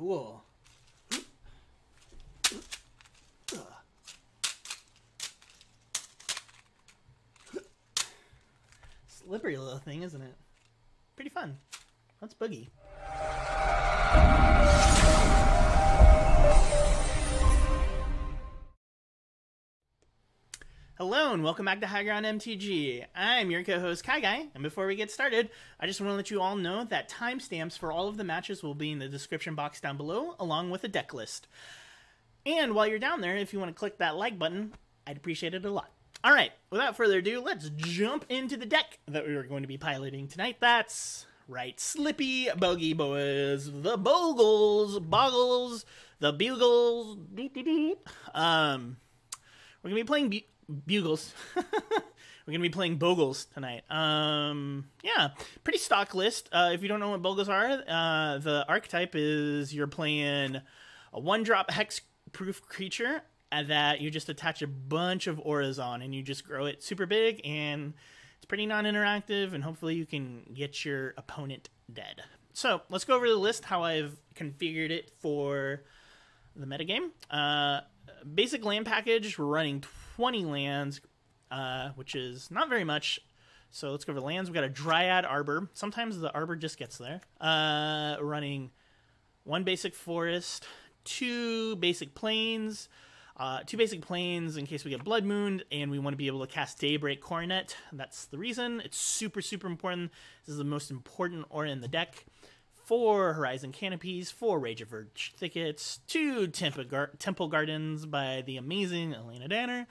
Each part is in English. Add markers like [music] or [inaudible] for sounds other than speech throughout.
Cool. Slippery little thing, isn't it? Pretty fun. Let's boogie. Hello and welcome back to High Ground MTG. I'm your co-host KyGuy, and before we get started, I just want to let you all know that timestamps for all of the matches will be in the description box down below, along with a deck list. And while you're down there, if you want to click that like button, I'd appreciate it a lot. All right, without further ado, let's jump into the deck that we are going to be piloting tonight. That's right, Slippy Bogey Boys, the Bogles, Boggles, the Bugles. Um, we're gonna be playing bu- Bugles. [laughs] we're gonna be playing Bogles tonight. Um, yeah, pretty stock list. Uh, if you don't know what Bogles are, uh, the archetype is you're playing a one-drop hex-proof creature that you just attach a bunch of auras on, and you just grow it super big, and it's pretty non-interactive, and hopefully you can get your opponent dead. So let's go over the list how I've configured it for the metagame. Uh, basic land package, we're running 20 lands, uh, which is not very much. So let's go over lands. We've got a Dryad Arbor. Sometimes the Arbor just gets there. Uh, running one basic forest, two basic plains, uh, two basic plains in case we get Blood Moon and we want to be able to cast Daybreak Coronet. That's the reason. It's super, super important. This is the most important aura in the deck four Horizon Canopies, four Razorverge Thickets, two Temple, Gar- Temple Gardens by the amazing Elena Danner.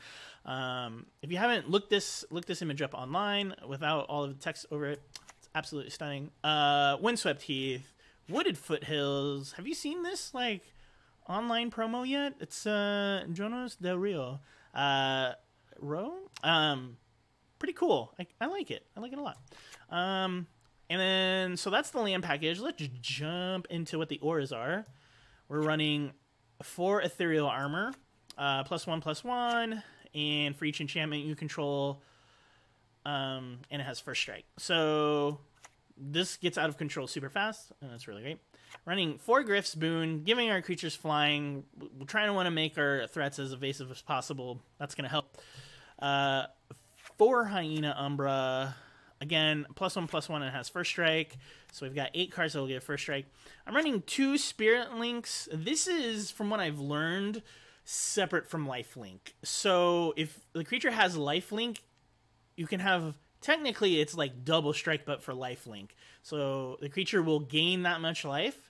Um, if you haven't looked this looked this image up online without all of the text over it, it's absolutely stunning. Uh, Windswept Heath, Wooded Foothills. Have you seen this like online promo yet? It's uh, Jonas Del Rio. Uh, Row. Um, pretty cool. I, I like it. I like it a lot. Um, and then, so that's the land package. Let's jump into what the auras are. We're running four ethereal armor, uh, plus one, plus one, and for each enchantment you control, um, and it has first strike. So this gets out of control super fast, and that's really great. Running four Gryff's Boon, giving our creatures flying. We're trying to want to make our threats as evasive as possible. That's going to help. Uh, four Hyena Umbra again, plus one, plus one, and it has first strike. So we've got eight cards that will get first strike. I'm running two Spirit Links. This is, from what I've learned, separate from Life Link. So if the creature has Life Link, you can have. Technically, it's like double strike, but for Life Link. So the creature will gain that much life,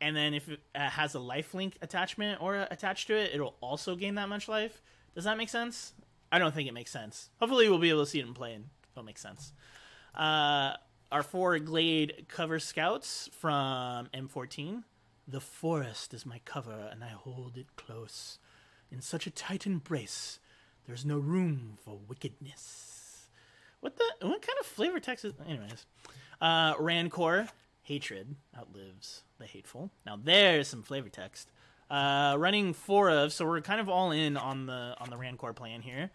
and then if it uh, has a Life Link attachment or attached to it, it'll also gain that much life. Does that make sense? I don't think it makes sense. Hopefully, we'll be able to see it in play, and it'll make sense. Uh, our four Gladecover Scouts from M14. The forest is my cover, and I hold it close. In such a tight embrace, there's no room for wickedness. What the? What kind of flavor text is? Anyways, uh, Rancor, hatred outlives the hateful. Now there's some flavor text. Uh, running four of, so we're kind of all in on the on the Rancor plan here.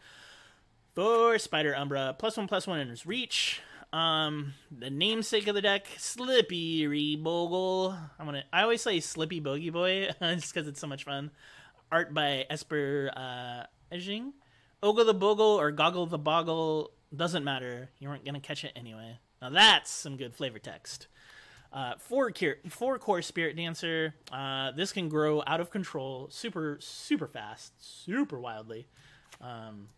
Four Spider Umbra, plus one plus one in his reach. Um, the namesake of the deck, Slippy Bogle. I'm gonna. I always say Slippy Bogey Boy [laughs] just because it's so much fun. Art by Esper uh, Ejsing. Ogle the Bogle or Goggle the Boggle doesn't matter. You weren't gonna catch it anyway. Now that's some good flavor text. Uh, four, four Kor Spiritdancer. Uh, this can grow out of control, super super fast, super wildly. Um,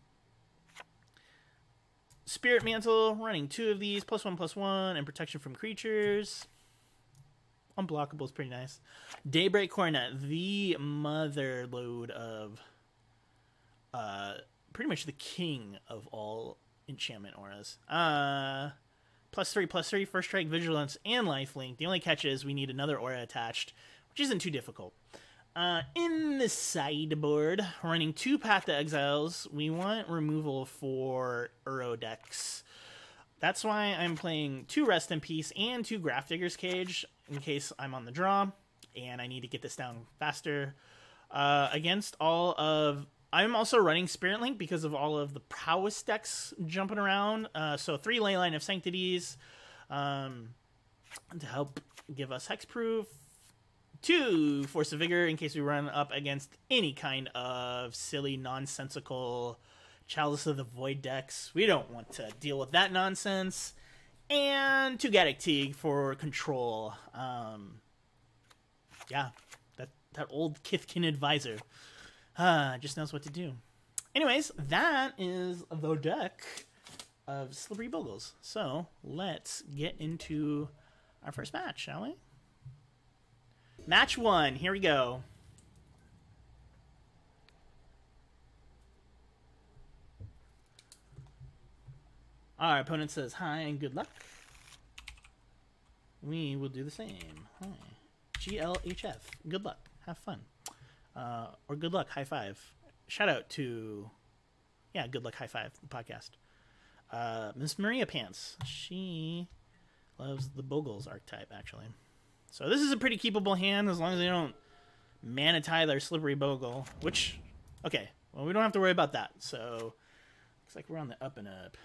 Spirit Mantle, running two of these, plus one, plus one, and protection from creatures. Unblockable is pretty nice. Daybreak Coronet, the mother load of uh, pretty much the king of all enchantment auras. Uh, plus three, plus three, first strike, vigilance, and lifelink. The only catch is we need another aura attached, which isn't too difficult. Uh, in the sideboard, running two Path to Exiles, we want removal for Uro decks. That's why I'm playing two Rest in Peace and two Grafdigger's Cage in case I'm on the draw and I need to get this down faster. Uh, against all of. I'm also running Spirit Link because of all of the prowess decks jumping around. Uh, so, three Leyline of Sanctities um, to help give us Hexproof, two Force of Vigor in case we run up against any kind of silly, nonsensical Chalice of the Void decks. We don't want to deal with that nonsense. And two Gaddock Teeg for control. Um, yeah, that, that old Kithkin advisor uh, just knows what to do. Anyways, that is the deck of Slippery Bogles. So let's get into our first match, shall we? Match one. Here we go. Our opponent says hi and good luck. We will do the same. Hi. GLHF. Good luck. Have fun. Uh, or good luck. High five. Shout out to, yeah, good luck. High five. The Podcast. Uh, Miss Maria Pants. She loves the Bogles archetype, actually. So this is a pretty keepable hand as long as they don't Mana-Tithe their Slippery Bogle, which, okay, well, we don't have to worry about that. So, looks like we're on the up and up.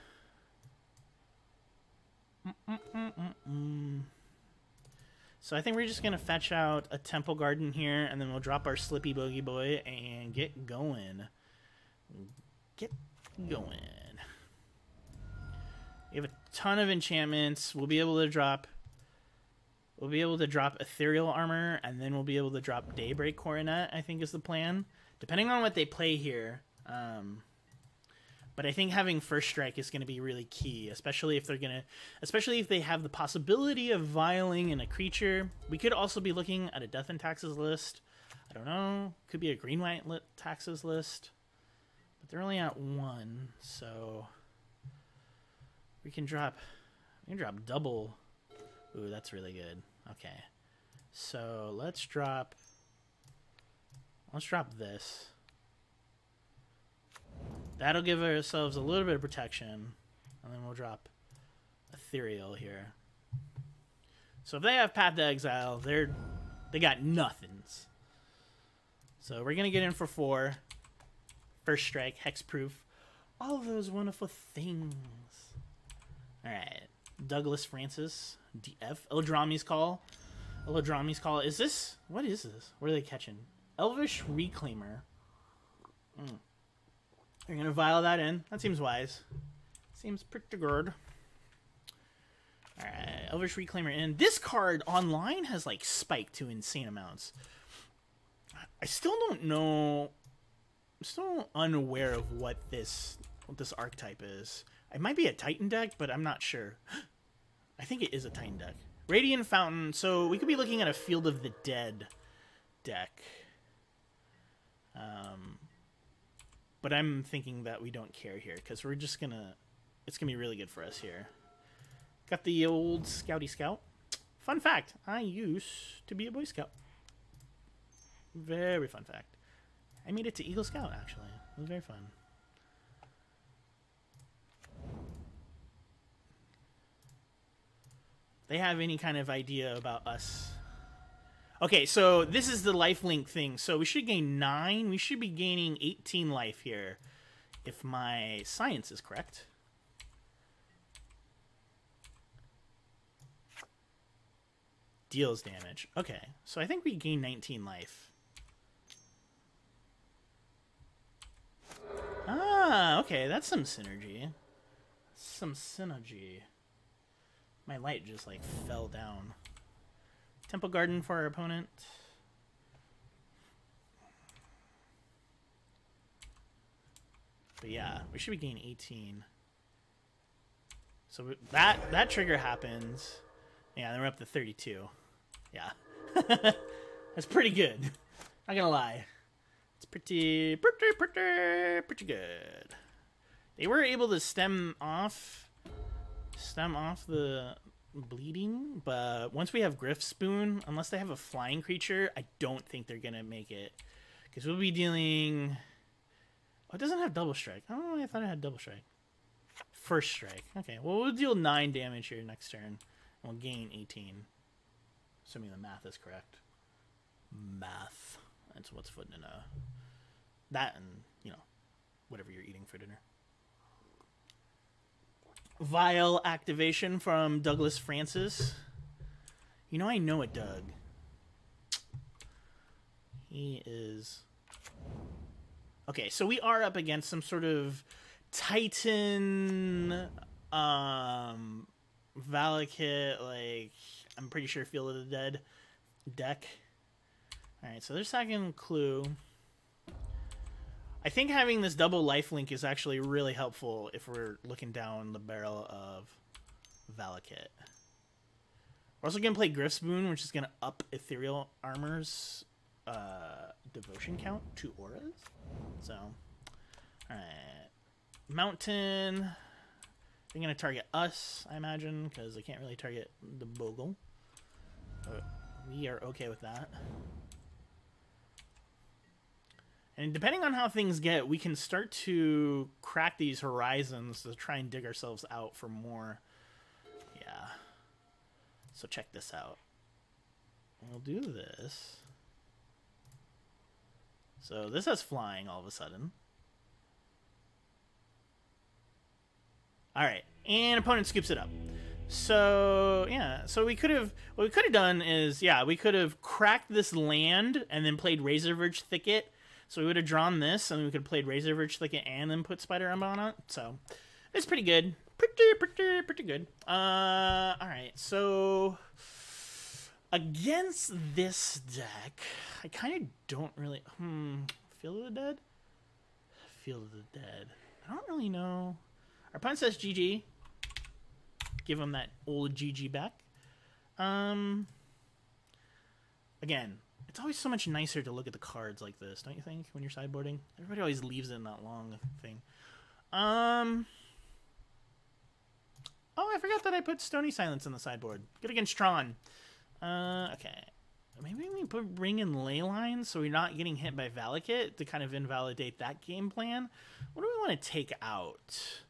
Mm-mm-mm-mm. So I think we're just going to fetch out a Temple Garden here, and then we'll drop our Slippy Bogey Boy and get going. Get going. We have a ton of enchantments. We'll be able to drop We'll be able to drop Ethereal Armor, and then we'll be able to drop Daybreak Coronet, I think is the plan. Depending on what they play here. Um, but I think having First Strike is going to be really key, especially if they're going to... Especially if they have the possibility of vialing in a creature. We could also be looking at a Death and Taxes list. I don't know. Could be a Green-White Taxes list. But they're only at one, so... We can drop... We can drop double Ooh, that's really good. Okay. So let's drop let's drop this. That'll give ourselves a little bit of protection. And then we'll drop Ethereal here. So if they have Path to Exile, they're they got nothings. So we're gonna get in for four. First strike, hexproof. All those wonderful things. Alright. Douglas Francis. DF. Eladamri's Call. Eladamri's Call. Is this... What is this? What are they catching? Elvish Reclaimer. Mm. Going to vial that in. That seems wise. Seems pretty good. Alright, Elvish Reclaimer in. This card online has, like, spiked to insane amounts. I still don't know... I'm still unaware of what this what this archetype is. It might be a Titan deck, but I'm not sure. I think it is a Titan deck. Radiant Fountain. So we could be looking at a Field of the Dead deck. Um, but I'm thinking that we don't care here because we're just gonna. It's gonna be really good for us here. Got the old Scouty Scout. Fun fact: I used to be a Boy Scout. Very fun fact. I made it to Eagle Scout actually. It was very fun. They have any kind of idea about us. Okay, so this is the life link thing. So we should gain 9. We should be gaining 18 life here, if my science is correct. Deals damage. Okay, so I think we gain 19 life. Ah, okay, that's some synergy. Some synergy. My light just like fell down. Temple Garden for our opponent. But yeah, we should be gaining 18. So that that trigger happens. Yeah, then we're up to 32. Yeah. [laughs] That's pretty good. Not gonna lie. It's pretty, pretty, pretty, pretty good. They were able to stem off stem off the bleeding, but once we have Gryff's Boon, unless they have a flying creature, I don't think they're gonna make it. Because we'll be dealing. Oh, it doesn't have double strike. I don't know. I thought it had double strike. First strike. Okay. Well, we'll deal nine damage here next turn, and we'll gain eighteen. Assuming the math is correct. Math. That's what's putting in a. That and you know, whatever you're eating for dinner. Vial activation from Douglas Francis. You know, I know it, Doug. He is. Okay, so we are up against some sort of Titan, um, like, I'm pretty sure Field of the Dead deck. Alright, so their second clue. I think having this double life link is actually really helpful if we're looking down the barrel of Valakut. We're also going to play Gryff's Boon, which is going to up Ethereal Armor's uh, devotion count to auras. So, alright. Mountain. They're going to target us, I imagine, because they can't really target the Bogle. But we are okay with that. And depending on how things get, we can start to crack these horizons to try and dig ourselves out for more. Yeah. So check this out. We'll do this. So this has flying all of a sudden. Alright, and opponent scoops it up. So yeah, so we could have what we could have done is yeah, we could have cracked this land and then played Razorverge Thicket. So we would have drawn this and we could have played Razor Razorverge Thicket and then put Spider Umbra on it. So it's pretty good. Pretty, pretty, pretty good. Uh alright, so against this deck, I kind of don't really hmm Field of the Dead? Field of the Dead. I don't really know. Our opponent says GG give him that old GG back. Um, again, it's always so much nicer to look at the cards like this, don't you think? When you're sideboarding, everybody always leaves it in that long thing. Um. Oh, I forgot that I put Stony Silence in the sideboard. Good against Tron. Uh, okay. Maybe we put Ring and Leyline so we're not getting hit by Valakut to kind of invalidate that game plan. What do we want to take out?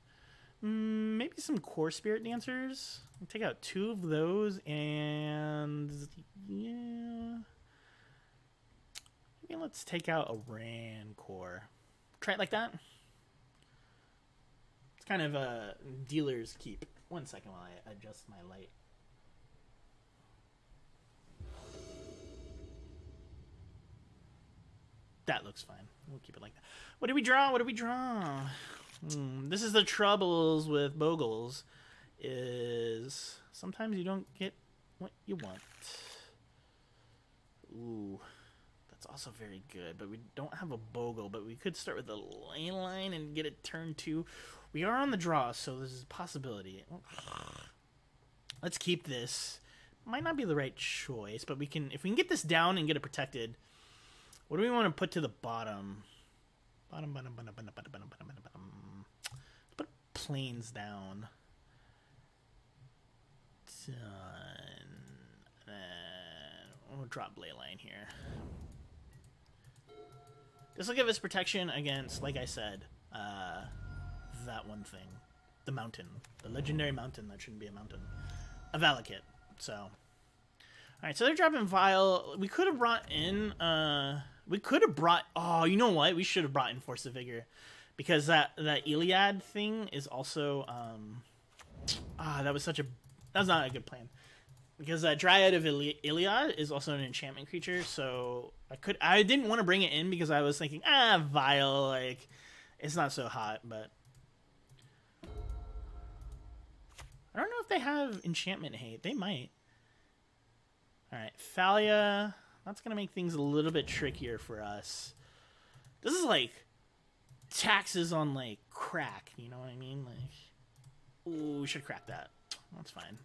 Mm, maybe some Kor Spiritdancers. Take out two of those and yeah. Let's take out a Rancor. Try it like that. It's kind of a dealer's keep. One second while I adjust my light. That looks fine. We'll keep it like that. What do we draw? What do we draw? Hmm, this is the troubles with Bogles, is sometimes you don't get what you want. Ooh, that's also very good, but we don't have a Bogle, but we could start with a lane Leyline and get it turned two. We are on the draw, so there's a possibility. [sighs] Let's keep this. Might not be the right choice, but we can if we can get this down and get it protected. What do we want to put to the bottom? Bottom, bottom, bottom, bottom, bottom, bottom, bottom, bottom. Put plains down. Done. And we'll drop Leyline here. This will give us protection against, like I said, uh, that one thing. The mountain. The legendary mountain that shouldn't be a mountain. A Valakut. So. Alright, so they're dropping Vial. We could have brought in, uh we could have brought. Oh, you know what? We should have brought in Force of Vigor, because that that Iliad thing is also. Um, ah, that was such a. That was not a good plan. Because that Dryad of Ili- Iliad is also an enchantment creature, so I could. I didn't want to bring it in because I was thinking, ah, vial like, it's not so hot, but. I don't know if they have enchantment hate. They might. All right, Thalia. That's going to make things a little bit trickier for us. This is like taxes on like crack, you know what I mean? Like, ooh, we should crack that. That's fine.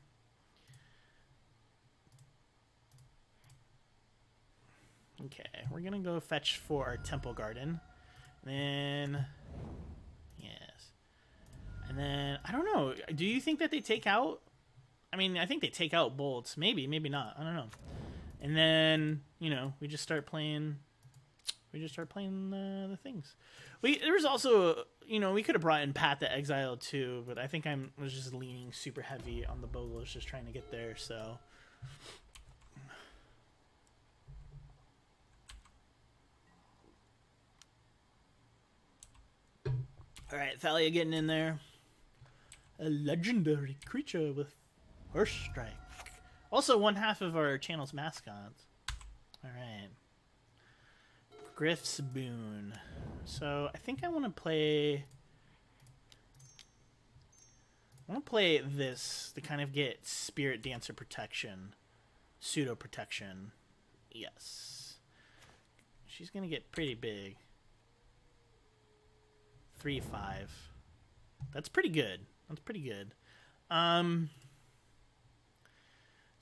Okay, we're gonna go fetch for our temple garden. then, yes. And then, I don't know. Do you think that they take out? I mean, I think they take out bolts. Maybe, maybe not. I don't know and then you know we just start playing we just start playing uh, the things we there was also you know we could have brought in Path to Exile too but i think i'm was just leaning super heavy on the bogos just trying to get there so all right thalia getting in there a legendary creature with first strike also, one half of our channel's mascots. All right. Gryff's Boon. So I think I want to play. I want to play this to kind of get Spiritdancer protection, pseudo protection. Yes. She's gonna get pretty big. Three five. That's pretty good. That's pretty good. Um.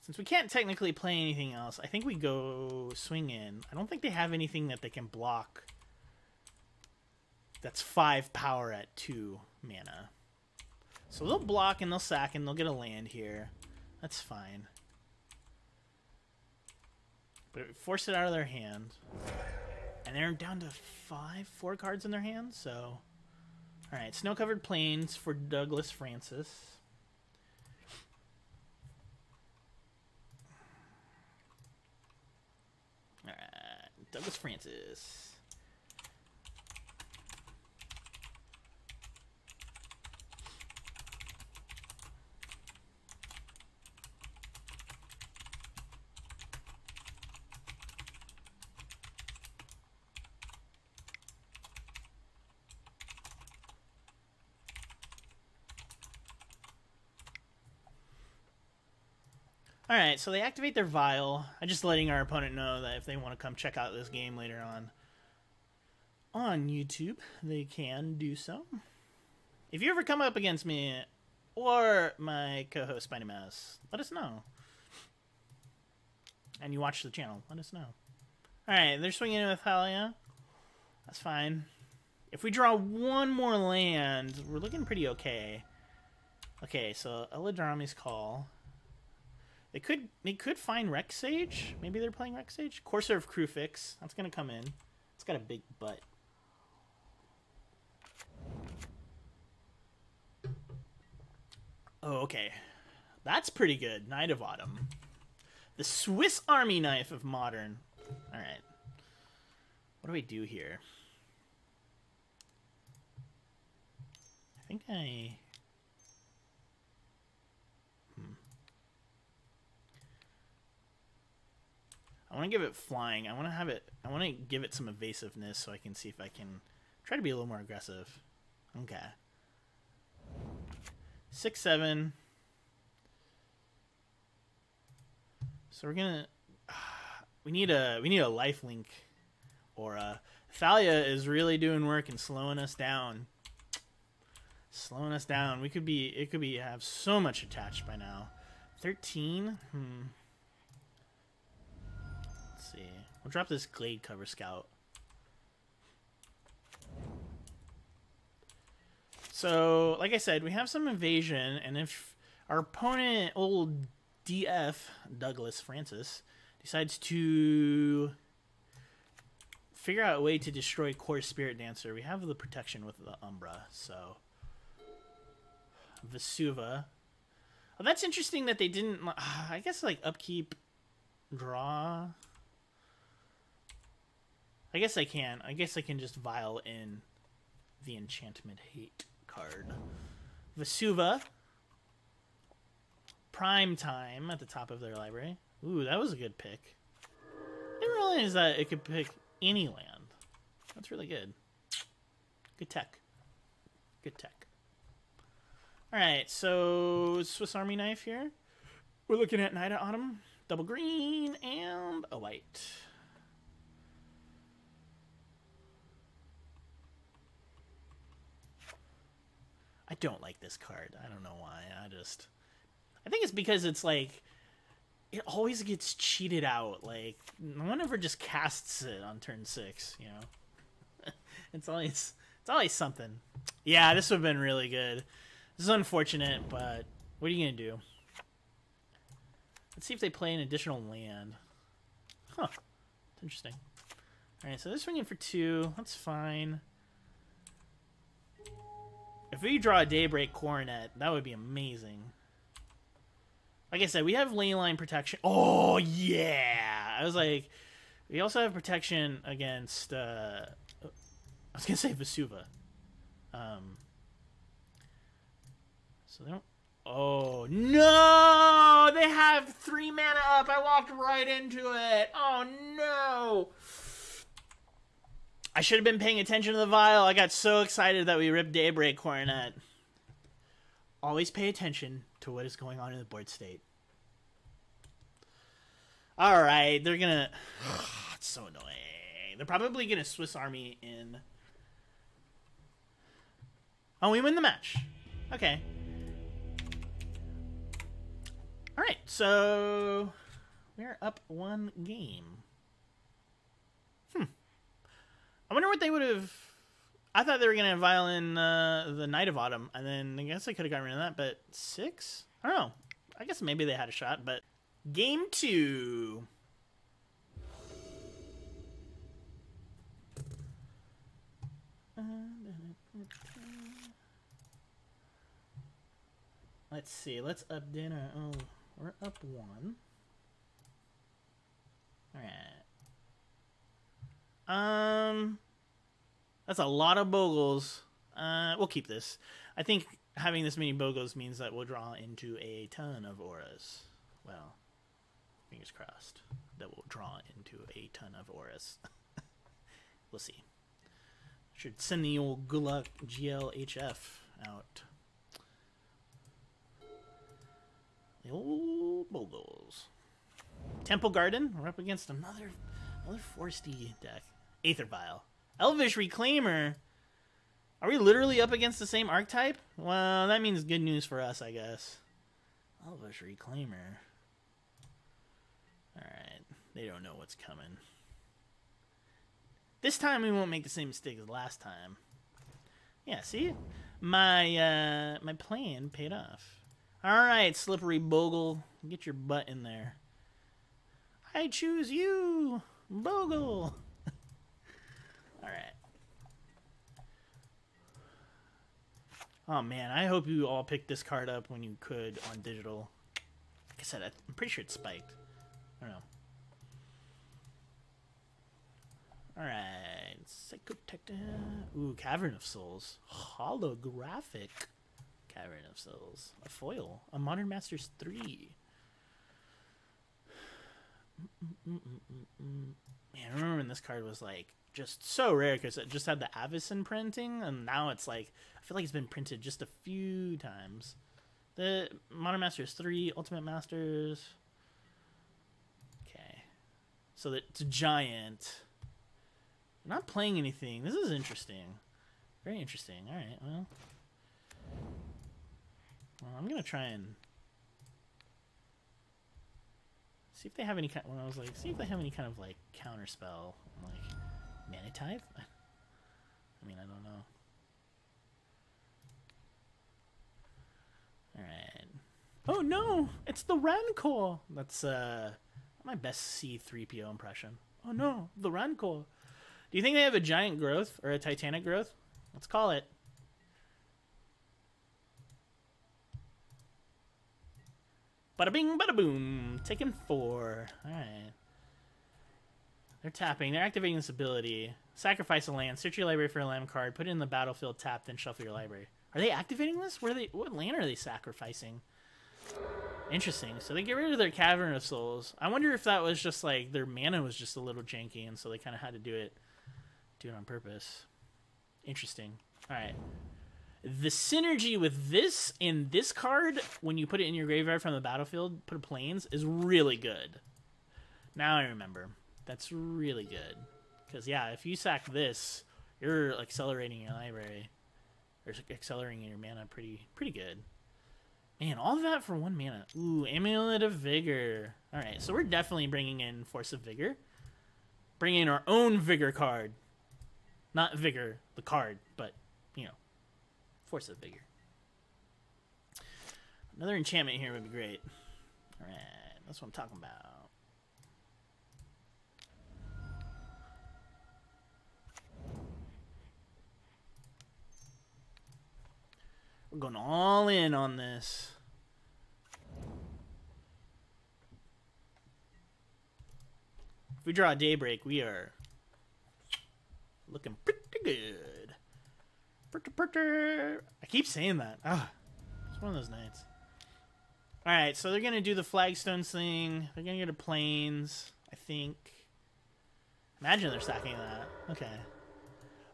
Since we can't technically play anything else, I think we go swing in. I don't think they have anything that they can block. That's five power at two mana. So they'll block and they'll sack and they'll get a land here. That's fine. But force it out of their hand. And they're down to five, four cards in their hand, so... Alright, Snow-Covered Plains for Douglas Francis. All right, Douglas Francis. All right, so they activate their vial. I'm just letting our opponent know that if they want to come check out this game later on on YouTube, they can do so. If you ever come up against me or my co-host Spiny Mouse, let us know. And you watch the channel, let us know. All right, they're swinging in with Thalia. That's fine. If we draw one more land, we're looking pretty okay. Okay, so Eladamri's Call. They could they could find Rec Sage. Maybe they're playing Rec Sage. Courser of Kruphix. That's gonna come in. It's got a big butt. Oh, okay. That's pretty good. Knight of Autumn. The Swiss Army knife of modern. Alright. What do we do here? I think I I want to give it flying. I want to have it. I want to give it some evasiveness so I can see if I can try to be a little more aggressive. Okay. Six seven. So we're gonna. [sighs] We need a we need a life link, or a Thalia is really doing work and slowing us down. Slowing us down. We could be. It could be have so much attached by now. Thirteen. Hmm. See, we'll drop this Gladecover Scout. So, like I said, we have some invasion, and if our opponent, old DF, Douglas Francis, decides to figure out a way to destroy Kor Spiritdancer, we have the protection with the Umbra, so... Vesuva. Oh, that's interesting that they didn't... Uh, I guess, like, upkeep, draw... I guess I can. I guess I can just vial in the enchantment hate card. Vesuva. Prime time at the top of their library. Ooh, that was a good pick. I didn't realize that it could pick any land. That's really good. Good tech. Good tech. Alright, so Swiss Army knife here. We're looking at Knight of Autumn, double green, and a white. Don't like this card. I don't know why. I just I think it's because it's like it always gets cheated out. Like no one ever just casts it on turn six, you know. [laughs] it's always it's always something. Yeah, this would have been really good. This is unfortunate, but what are you gonna do? Let's see if they play an additional land. Huh. Interesting. Alright, so they're swinging for two. That's fine. If we draw a Daybreak Coronet, that would be amazing. Like I said, we have leyline protection. Oh, yeah! I was like, we also have protection against, uh, I was going to say Vesuva. Um, so they don't, oh, no! They have three mana up. I walked right into it. Oh, no! I should have been paying attention to the vial. I got so excited that we ripped Daybreak Coronet. Always pay attention to what is going on in the board state. All right, they're gonna. [sighs] it's so annoying. They're probably gonna Swiss Army in. Oh, we win the match. Okay. All right, so we're up one game. Hmm. I wonder what they would have. I thought they were gonna violin uh, the Knight of Autumn, and then I guess I could have gotten rid of that. But six? I don't know. I guess maybe they had a shot, but game two. Let's see. Let's up dinner. Oh, we're up one. All right. Um, that's a lot of bogles. Uh, we'll keep this. I think having this many bogles means that we'll draw into a ton of auras. Well, fingers crossed that we'll draw into a ton of auras. [laughs] we'll see. Should send the old good luck GLHF out. The old bogles. Temple Garden. We're up against another another foresty deck. Aether Vial. Elvish Reclaimer. Are we literally up against the same archetype? Well, that means good news for us, I guess. Elvish Reclaimer. Alright. They don't know what's coming. This time we won't make the same mistake as last time. Yeah, see? My uh my plan paid off. Alright, slippery bogle. Get your butt in there. I choose you, Bogle. All right. Oh man, I hope you all picked this card up when you could on digital. Like I said, I'm pretty sure it spiked. I don't know. All right, Psychotecta. Ooh, Cavern of Souls, holographic Cavern of Souls, a foil, a Modern Masters three. Mm, mm, mm, man, I remember when this card was like just so rare because it just had the Avacyn printing, and now it's like I feel like it's been printed just a few times. The Modern Masters three, Ultimate Masters. Okay, so that it's a giant. Not playing anything. This is interesting. Very interesting. All right. Well, well I'm gonna try and See if they have any kind. When I was like, see if they have any kind of like counter spell, like Mana Tithe. [laughs] I mean, I don't know. All right. Oh no! It's the Rancor. That's uh my best C3PO impression. Oh no, the Rancor. Do you think they have a giant growth or a titanic growth? Let's call it. Bada bing, bada boom. Taking four. Alright. They're tapping. They're activating this ability. Sacrifice a land. Search your library for a land card. Put it in the battlefield tap, then shuffle your library. Are they activating this? Where they? What land are they sacrificing? Interesting. So they get rid of their Cavern of Souls. I wonder if that was just like their mana was just a little janky, and so they kind of had to do it, do it on purpose. Interesting. All right the synergy with this and this card when you put it in your graveyard from the battlefield put a plains is really good now i remember that's really good because yeah if you sack this you're accelerating your library or accelerating your mana pretty pretty good man all of that for one mana ooh amulet of vigor all right so we're definitely bringing in force of vigor bringing in our own vigor card not vigor the card but you know Force of Vigor. Another enchantment here would be great. Alright, that's what I'm talking about. We're going all in on this. If we draw a Daybreak, we are looking pretty good. I keep saying that. Ah, it's one of those nights. All right, so they're gonna do the flagstones thing. They're gonna go to plains. I think. Imagine they're stacking that. Okay.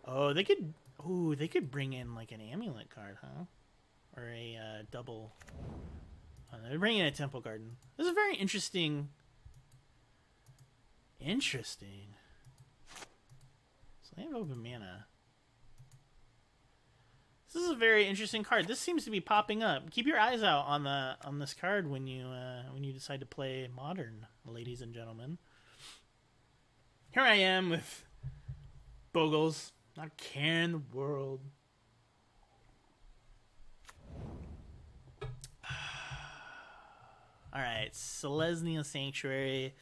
Oh, they could. Ooh, they could bring in like an amulet card, huh? Or a uh, double. Oh, they're bringing in a temple garden. This is very interesting. Interesting. So they have open mana. This is a very interesting card. This seems to be popping up. Keep your eyes out on the on this card when you uh, when you decide to play modern, ladies and gentlemen. Here I am with Bogles, not caring the world. All right, Selesnya Sanctuary.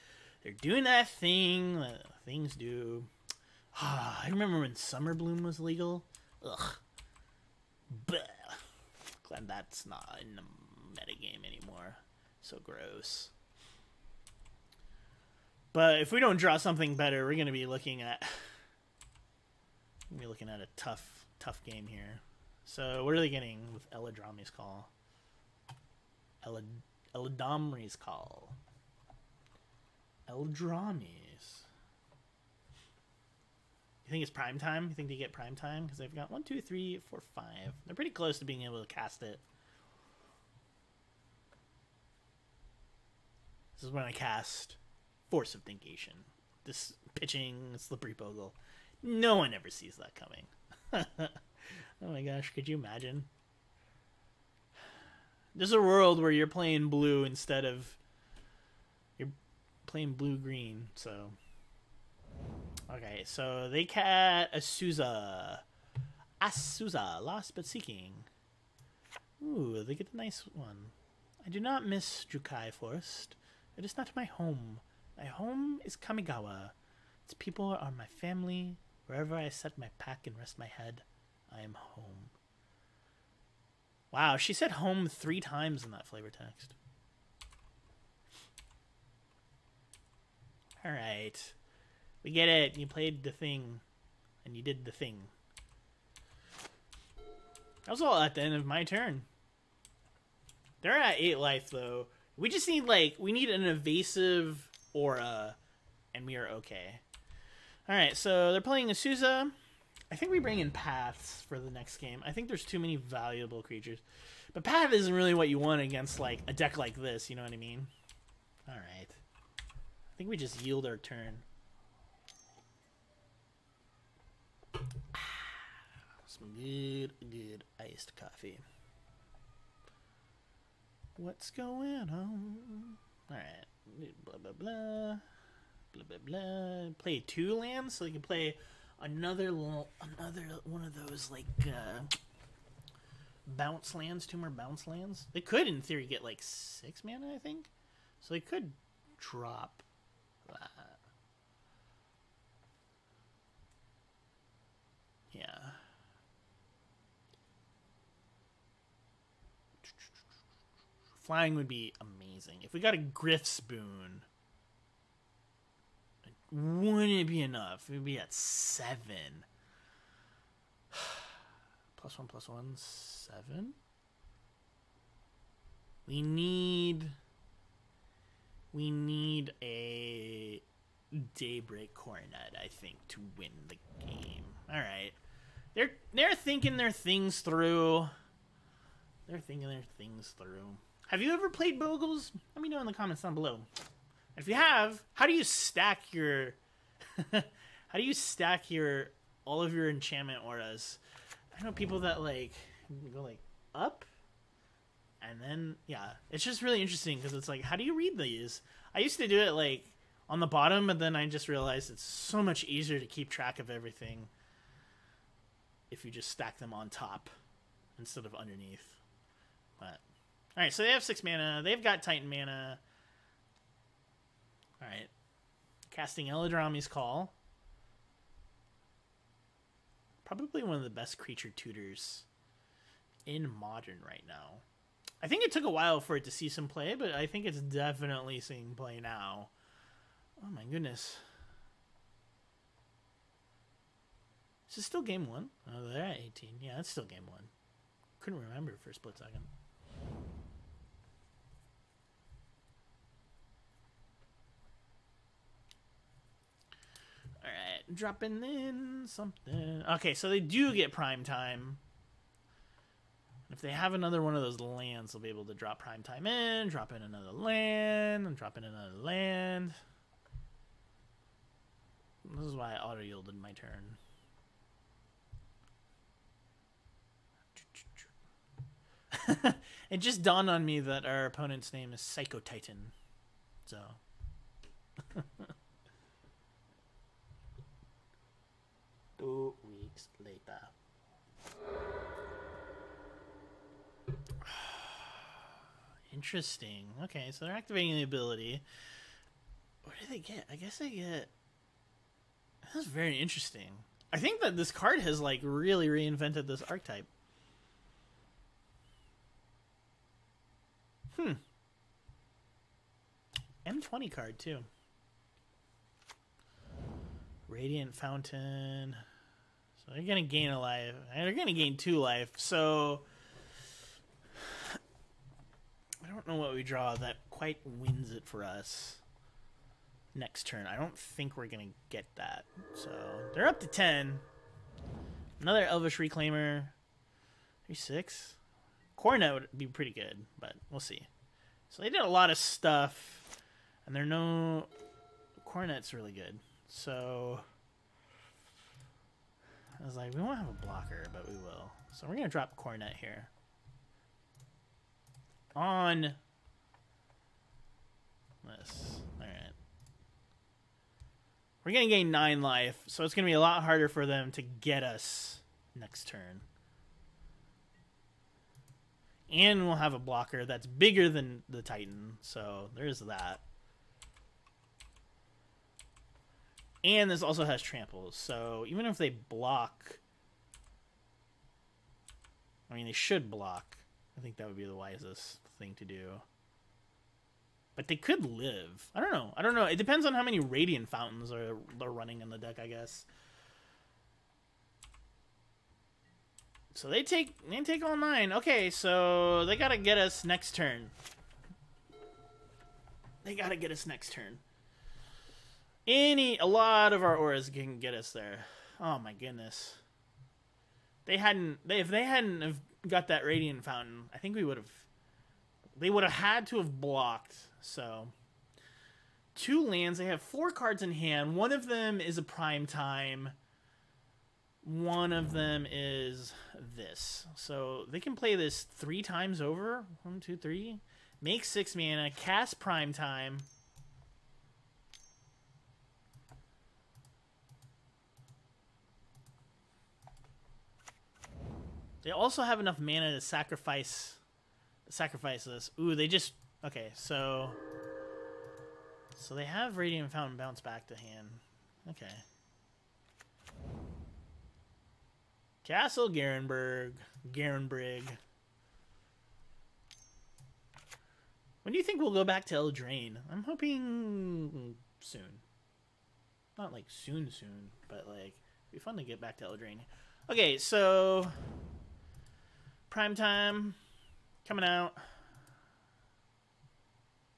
They're doing that thing that things do. Ah, I remember when Summer Bloom was legal. Ugh. Blech. Glad that's not in the metagame anymore. So gross. But if we don't draw something better, we're gonna be looking at we're looking at a tough, tough game here. So what are they getting with Eladamri's call? Elad Eladamri's call. Eladamri's. You think it's prime time? You think they get prime time? Because they've got one, two, three, four, five. They're pretty close to being able to cast it. This is when I cast Force of Negation. This pitching Slippery Bogle. No one ever sees that coming. [laughs] oh my gosh, could you imagine? There's a world where you're playing blue instead of you're playing blue green, so Okay, so they cat Azusa. Azusa, lost but seeking. Ooh, they get the nice one. I do not miss Jukai Forest. It is not my home. My home is Kamigawa. Its people are my family. Wherever I set my pack and rest my head, I am home. Wow, she said home three times in that flavor text. Alright. We get it. You played the thing. And you did the thing. That was all at the end of my turn. They're at 8 life, though. We just need, like, we need an evasive aura, and we are okay. Alright, so they're playing Azusa. I think we bring in Paths for the next game. I think there's too many valuable creatures. But Path isn't really what you want against, like, a deck like this, you know what I mean? Alright. I think we just yield our turn. Ah, some good, good iced coffee. What's going on? Alright. Blah, blah, blah. Blah, blah, blah. Play two lands so you can play another another one of those, like, uh, bounce lands, two more bounce lands. They could, in theory, get, like, six mana, I think. So they could drop that. Yeah. Flying would be amazing. If we got a Gryff's Boon, wouldn't it be enough? It would be at seven. [sighs] plus one, plus one, seven. We need. We need a Daybreak Coronet, I think, to win the game. All right. They're they're thinking their things through. They're thinking their things through. Have you ever played Bogles? Let me know in the comments down below. If you have, how do you stack your [laughs] how do you stack your all of your enchantment auras? I know people that like go like up and then yeah, it's just really interesting because it's like how do you read these? I used to do it like on the bottom, but then I just realized it's so much easier to keep track of everything if you just stack them on top instead of underneath. But all right, so they have six mana. They've got Titan mana. All right, casting Eladamri's Call. Probably one of the best creature tutors in modern right now. I think it took a while for it to see some play, but I think it's definitely seeing play now. Oh my goodness. Is this still game one? Oh, they're at 18. Yeah, it's still game one. Couldn't remember for a split second. Alright. Dropping in something. Okay, so they do get prime time. If they have another one of those lands, they'll be able to drop prime time in, drop in another land, and drop in another land. This is why I auto yielded my turn. [laughs] it just dawned on me that our opponent's name is Psycho Titan. So. [laughs] Two weeks later. [sighs] Interesting. Okay, so they're activating the ability. What do they get? I guess they get. That's very interesting. I think that this card has like really reinvented this archetype. Hmm. M20 card too. Radiant Fountain. So they're gonna gain a life. They're gonna gain two life. So I don't know what we draw that quite wins it for us next turn. I don't think we're gonna get that. So they're up to ten. Another Elvish Reclaimer. Three six. Coronet would be pretty good, but we'll see. So they did a lot of stuff, and they're no. Coronet's really good. So I was like, we won't have a blocker, but we will. So we're gonna drop Coronet here. On this. Alright. We're gonna gain nine life, so it's gonna be a lot harder for them to get us next turn. And we'll have a blocker that's bigger than the Titan, so there's that. And this also has tramples, so even if they block... I mean, they should block. I think that would be the wisest thing to do. But they could live. I don't know. I don't know. It depends on how many Radiant Fountains are, are running in the deck, I guess. So they take they take all nine. Okay, so they gotta get us next turn. They gotta get us next turn. Any a lot of our auras can get us there. Oh my goodness. They hadn't they if they hadn't have got that radiant fountain, I think we would have they would have had to have blocked. So two lands, they have four cards in hand. One of them is a prime time. One of them is this. So they can play this three times over. One, two, three. Make six mana, cast prime time. They also have enough mana to sacrifice sacrifice this. Ooh, they just okay, so so they have Radiant Fountain bounce back to hand. Okay. Castle Garenberg, Garenbrig. When do you think we'll go back to Eldraine? I'm hoping soon. Not like soon soon, but like it'd be fun to get back to Eldraine. Okay, so Prime time coming out.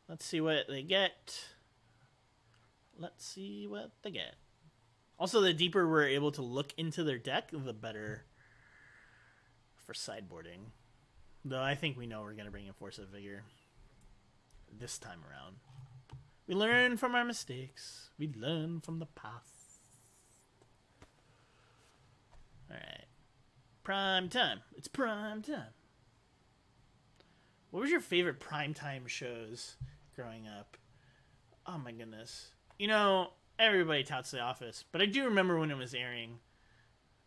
Let's see what they get. Let's see what they get. Also, the deeper we're able to look into their deck, the better for sideboarding. Though I think we know we're going to bring in Force of Vigor this time around. We learn from our mistakes. We learn from the past. Alright. Prime time. It's prime time. What was your favorite prime time shows growing up? Oh my goodness. You know, everybody touts The Office, but I do remember when it was airing,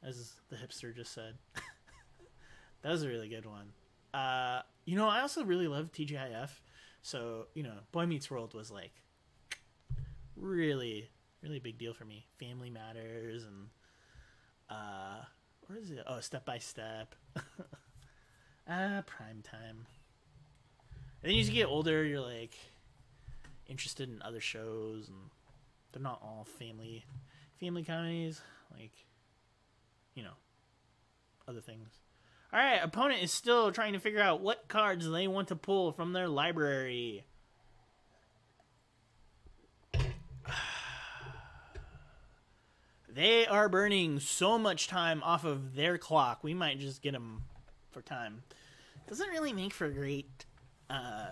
as the hipster just said. [laughs] that was a really good one. Uh, you know, I also really loved TGIF. So, you know, Boy Meets World was like really, really big deal for me. Family Matters and uh what is it? Oh, Step by Step. [laughs] ah, prime time. And then as you get older, you're like interested in other shows, and they're not all family family comedies. Like, you know, other things. All right, opponent is still trying to figure out what cards they want to pull from their library. They are burning so much time off of their clock. We might just get them for time. Doesn't really make for great uh,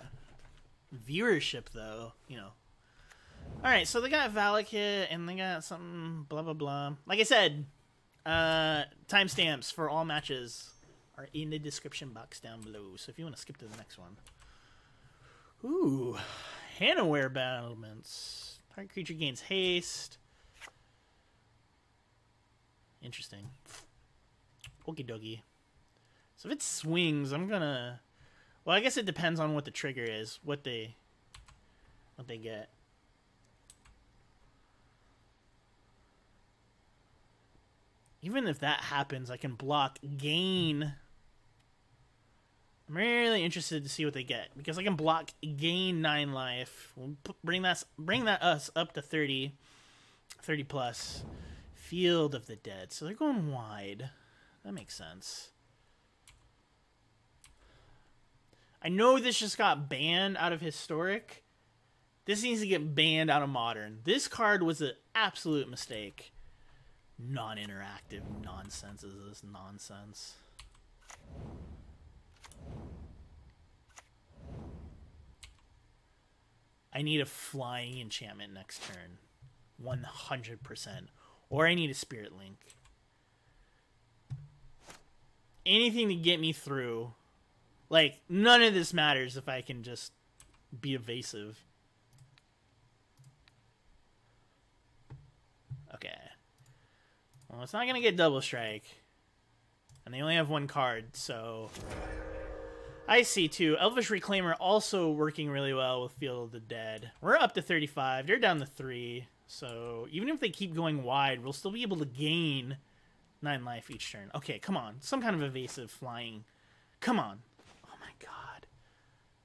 viewership, though. You know. All right, so they got Valakut and they got something blah blah blah. Like I said, uh, timestamps for all matches are in the description box down below. So if you want to skip to the next one. Ooh, Hanweir Battlements. Target creature gains haste. Interesting. Okie dokie. So if it swings, I'm gonna. Well, I guess it depends on what the trigger is, what they, what they get. Even if that happens, I can block gain. I'm really interested to see what they get because I can block gain nine life. We'll bring that bring that us up to 30, 30 plus. Field of the Dead. So they're going wide. That makes sense. I know this just got banned out of historic. This needs to get banned out of modern. This card was an absolute mistake. Non-interactive nonsense is this nonsense. I need a flying enchantment next turn. 100%. Or I need a spirit link. Anything to get me through. Like, none of this matters if I can just be evasive. Okay. Well, it's not going to get double strike. And they only have one card, so... I see, too. Elvish Reclaimer also working really well with Field of the Dead. We're up to 35. They're down to 3. So even if they keep going wide, we'll still be able to gain nine life each turn. Okay, come on. Some kind of evasive flying. Come on. Oh my god.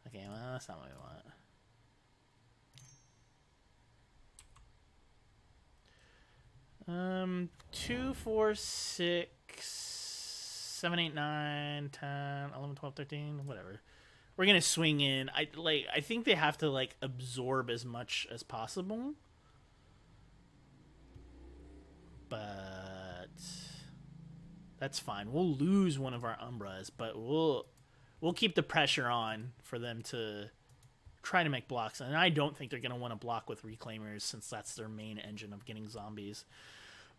Okay, well, that's not what we want. Um, two, four, six, seven, eight, nine, ten, eleven, twelve, thirteen, whatever. We're gonna swing in. I like. I think they have to like absorb as much as possible but that's fine. We'll lose one of our Umbras, but we'll we'll keep the pressure on for them to try to make blocks. And I don't think they're going to want to block with Reclaimers since that's their main engine of getting zombies.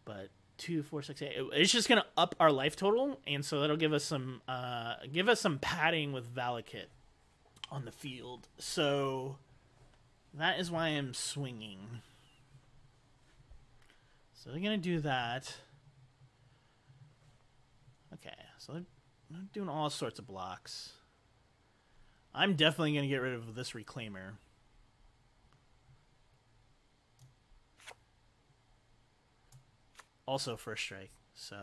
But two, four, six, eight. It's just going to up our life total, and so that'll give us some uh, give us some padding with Valakut on the field. So that is why I'm swinging. So they're going to do that. Okay, so they're, doing all sorts of blocks. I'm definitely going to get rid of this Reclaimer. Also first strike. So...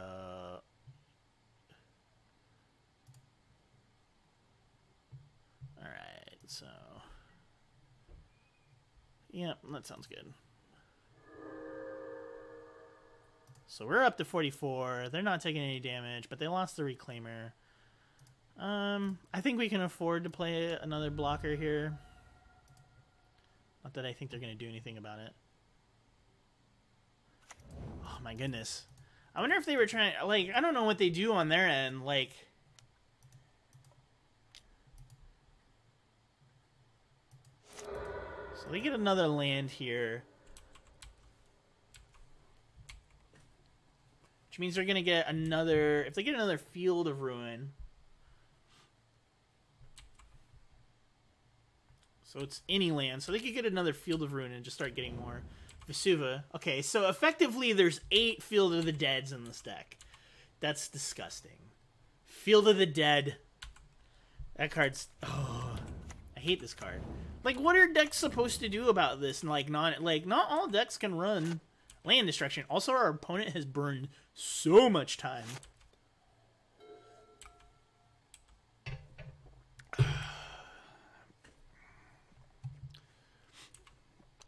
Alright, so... Yeah, that sounds good. So we're up to 44. They're not taking any damage, but they lost the Reclaimer. Um, I think we can afford to play another blocker here. Not that I think they're going to do anything about it. Oh my goodness. I wonder if they were trying, like, I don't know what they do on their end, like... So they get another land here. Which means they're going to get another... If they get another Field of Ruin... So it's any land. So they could get another Field of Ruin and just start getting more. Vesuva. Okay, so effectively there's eight Field of the Deads in this deck. That's disgusting. Field of the Dead. That card's... Oh, I hate this card. Like, what are decks supposed to do about this? And like, not like not all decks can run land destruction. Also, our opponent has burned so much time.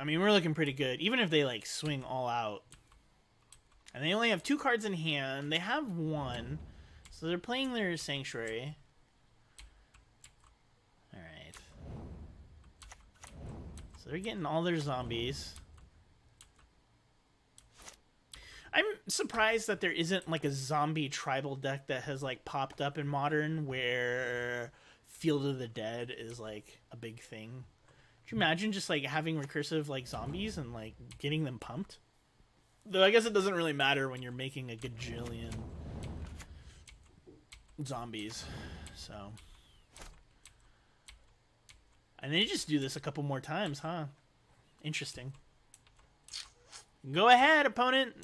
I mean, we're looking pretty good. Even if they, like, swing all out. And they only have two cards in hand. They have one. So they're playing their Sanctuary. Alright. So they're getting all their zombies. I'm surprised that there isn't like a zombie tribal deck that has like popped up in modern where Field of the Dead is like a big thing. Could you imagine just like having recursive like zombies and like getting them pumped? Though I guess it doesn't really matter when you're making a gajillion zombies. So. And they just do this a couple more times, huh? Interesting. Go ahead, opponent.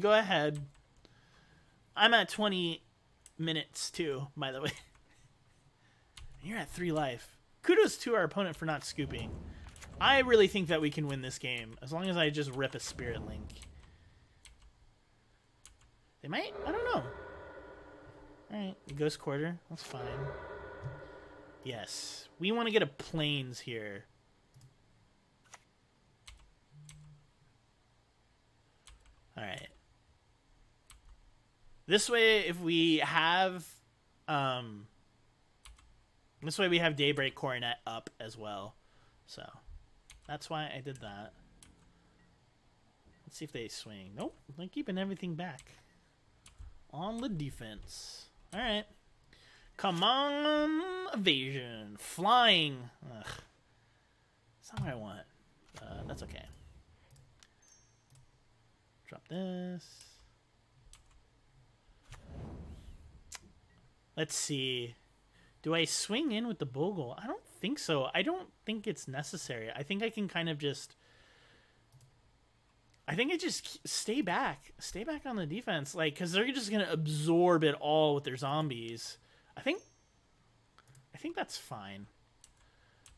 Go ahead. I'm at 20 minutes too, by the way. [laughs] You're at 3 life. Kudos to our opponent for not scooping. I really think that we can win this game as long as I just rip a Spirit Link. They might? I don't know. Alright, Ghost Quarter. That's fine. Yes. We want to get a Plains here. Alright. This way, if we have... Um, this way we have Daybreak Coronet up as well. So, that's why I did that. Let's see if they swing. Nope, they're keeping everything back. On the defense. Alright. Come on, evasion. Flying. Ugh. That's not what I want. Uh, that's okay. Drop this. Let's see. Do I swing in with the Bogle? I don't think so. I don't think it's necessary. I think I can kind of just... I think I just stay back. Stay back on the defense. Like, because they're just going to absorb it all with their zombies. I think... I think that's fine.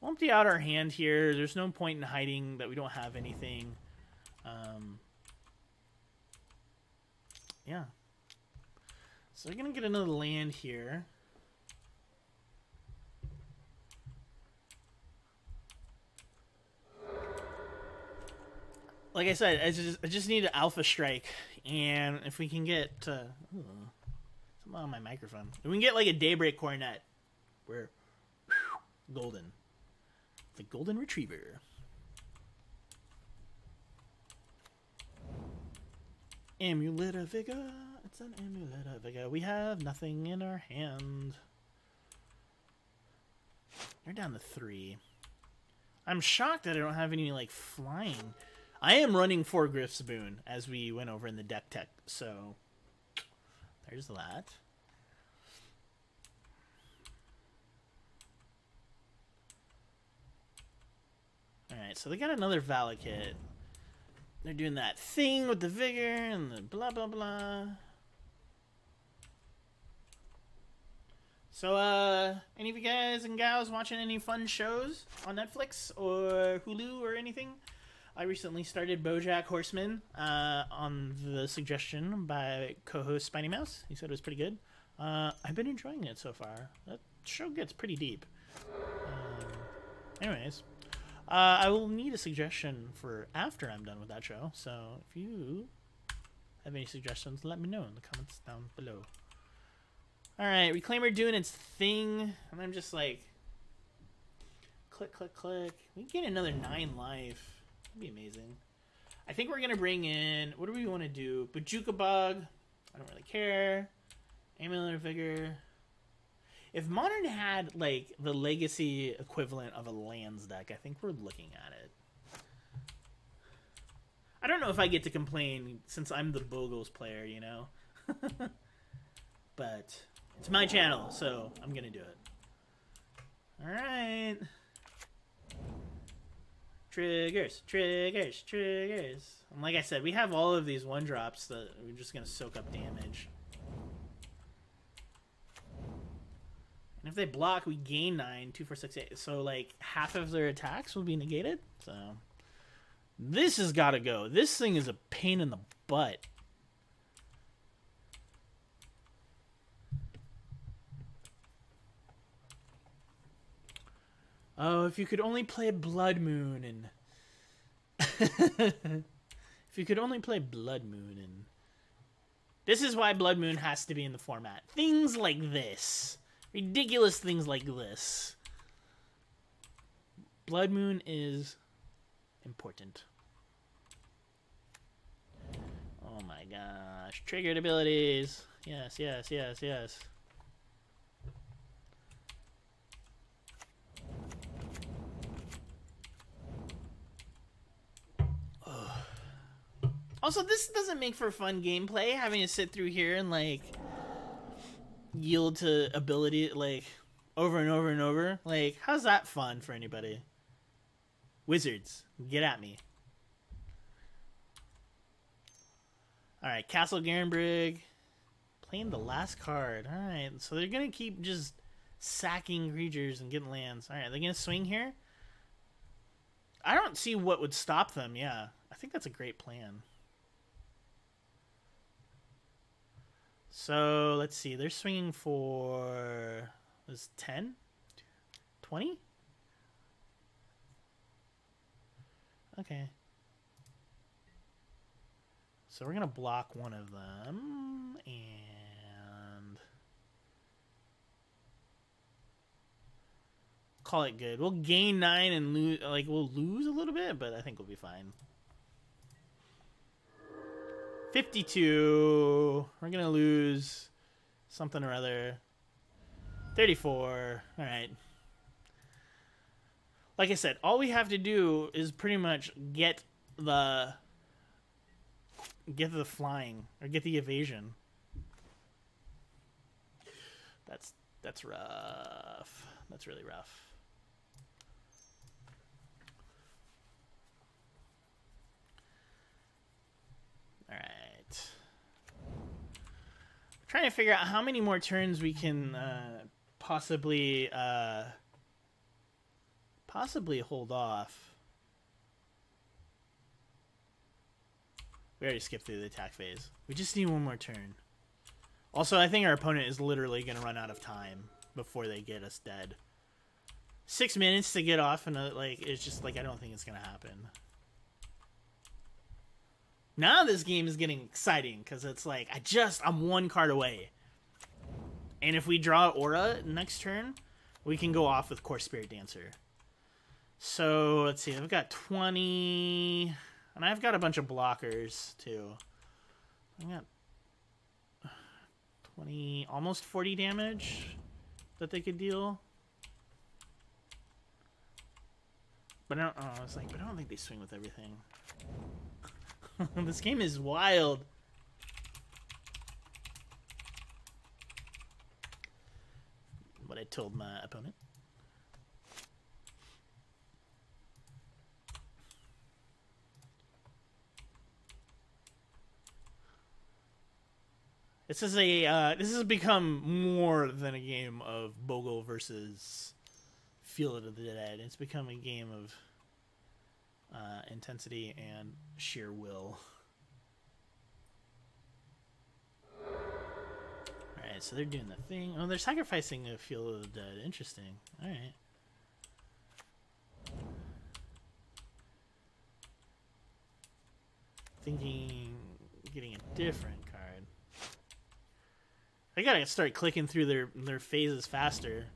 We'll empty out our hand here. There's no point in hiding that we don't have anything. Um, yeah. So we're going to get another land here. Like I said, I just, I just need an alpha strike. And if we can get... Uh, ooh, something on my microphone. If we can get like a Daybreak Coronet, we're whew, golden. The Golden Retriever. Amulet of Vigor. It's an Amulet of Vigor. We have nothing in our hand. They're down to three. I'm shocked that I don't have any, like, flying. I am running for Gryff's Boon, as we went over in the deck tech, so there's that. Alright, so they got another Valakut. They're doing that thing with the vigor and the blah blah blah. So, uh, any of you guys and gals watching any fun shows on Netflix or Hulu or anything? I recently started BoJack Horseman uh, on the suggestion by co-host Spiny Mouse. He said it was pretty good. Uh, I've been enjoying it so far. That show gets pretty deep. Um, anyways, uh, I will need a suggestion for after I'm done with that show. So if you have any suggestions, let me know in the comments down below. All right, Reclaimer doing its thing, and I'm just like, click, click, click. We get another nine life. That'd be amazing. I think we're gonna bring in. What do we want to do? Bojuka Bog. I don't really care. Amulet of Vigor. If Modern had like the legacy equivalent of a lands deck, I think we're looking at it. I don't know if I get to complain since I'm the Bogles player, you know. [laughs] but it's my channel, so I'm gonna do it. All right. Triggers, triggers, triggers. And like I said, we have all of these one drops that we're just gonna soak up damage. And if they block, we gain 9, 2, 4, 6, 8. So, like, half of their attacks will be negated. So, this has got to go. This thing is a pain in the butt. Oh, if you could only play Blood Moon and... [laughs] if you could only play Blood Moon and... This is why Blood Moon has to be in the format. Things like this. Ridiculous things like this. Blood Moon is important. Oh my gosh. Triggered abilities. Yes, yes, yes, yes. Also, this doesn't make for fun gameplay, having to sit through here and, like, yield to ability, like, over and over and over. Like, how's that fun for anybody? Wizards, get at me. Alright, Castle Garenbrig. Playing the last card. Alright, so they're going to keep just sacking creatures and getting lands. Alright, they're going to swing here? I don't see what would stop them, yeah. I think that's a great plan. So let's see. They're swinging for was 10, 20. Okay. So we're gonna block one of them and call it good. We'll gain nine and lose. Like we'll lose a little bit, but I think we'll be fine. 52. We're going to lose something or other. 34. All right. Like I said, all we have to do is pretty much get the get the flying or get the evasion. That's that's rough. That's really rough. All right. Trying to figure out how many more turns we can uh, possibly uh, possibly hold off. We already skipped through the attack phase. We just need one more turn. Also, I think our opponent is literally going to run out of time before they get us dead. Six minutes to get off, and uh, like it's just like I don't think it's going to happen. Now this game is getting exciting because it's like I just I'm one card away, and if we draw Aura next turn, we can go off with Kor Spiritdancer. So let's see, I've got twenty, and I've got a bunch of blockers too. I got twenty, almost forty damage that they could deal. But I don't. Oh, I was like, but I don't think they swing with everything. [laughs] this game is wild. What I told my opponent. This is a uh, this has become more than a game of Bogle versus Field of the Dead. It's become a game of uh, intensity and sheer will. Alright, so they're doing the thing. Oh, they're sacrificing a Field of the Dead. Interesting. Alright. Thinking getting a different card. I gotta start clicking through their their phases faster.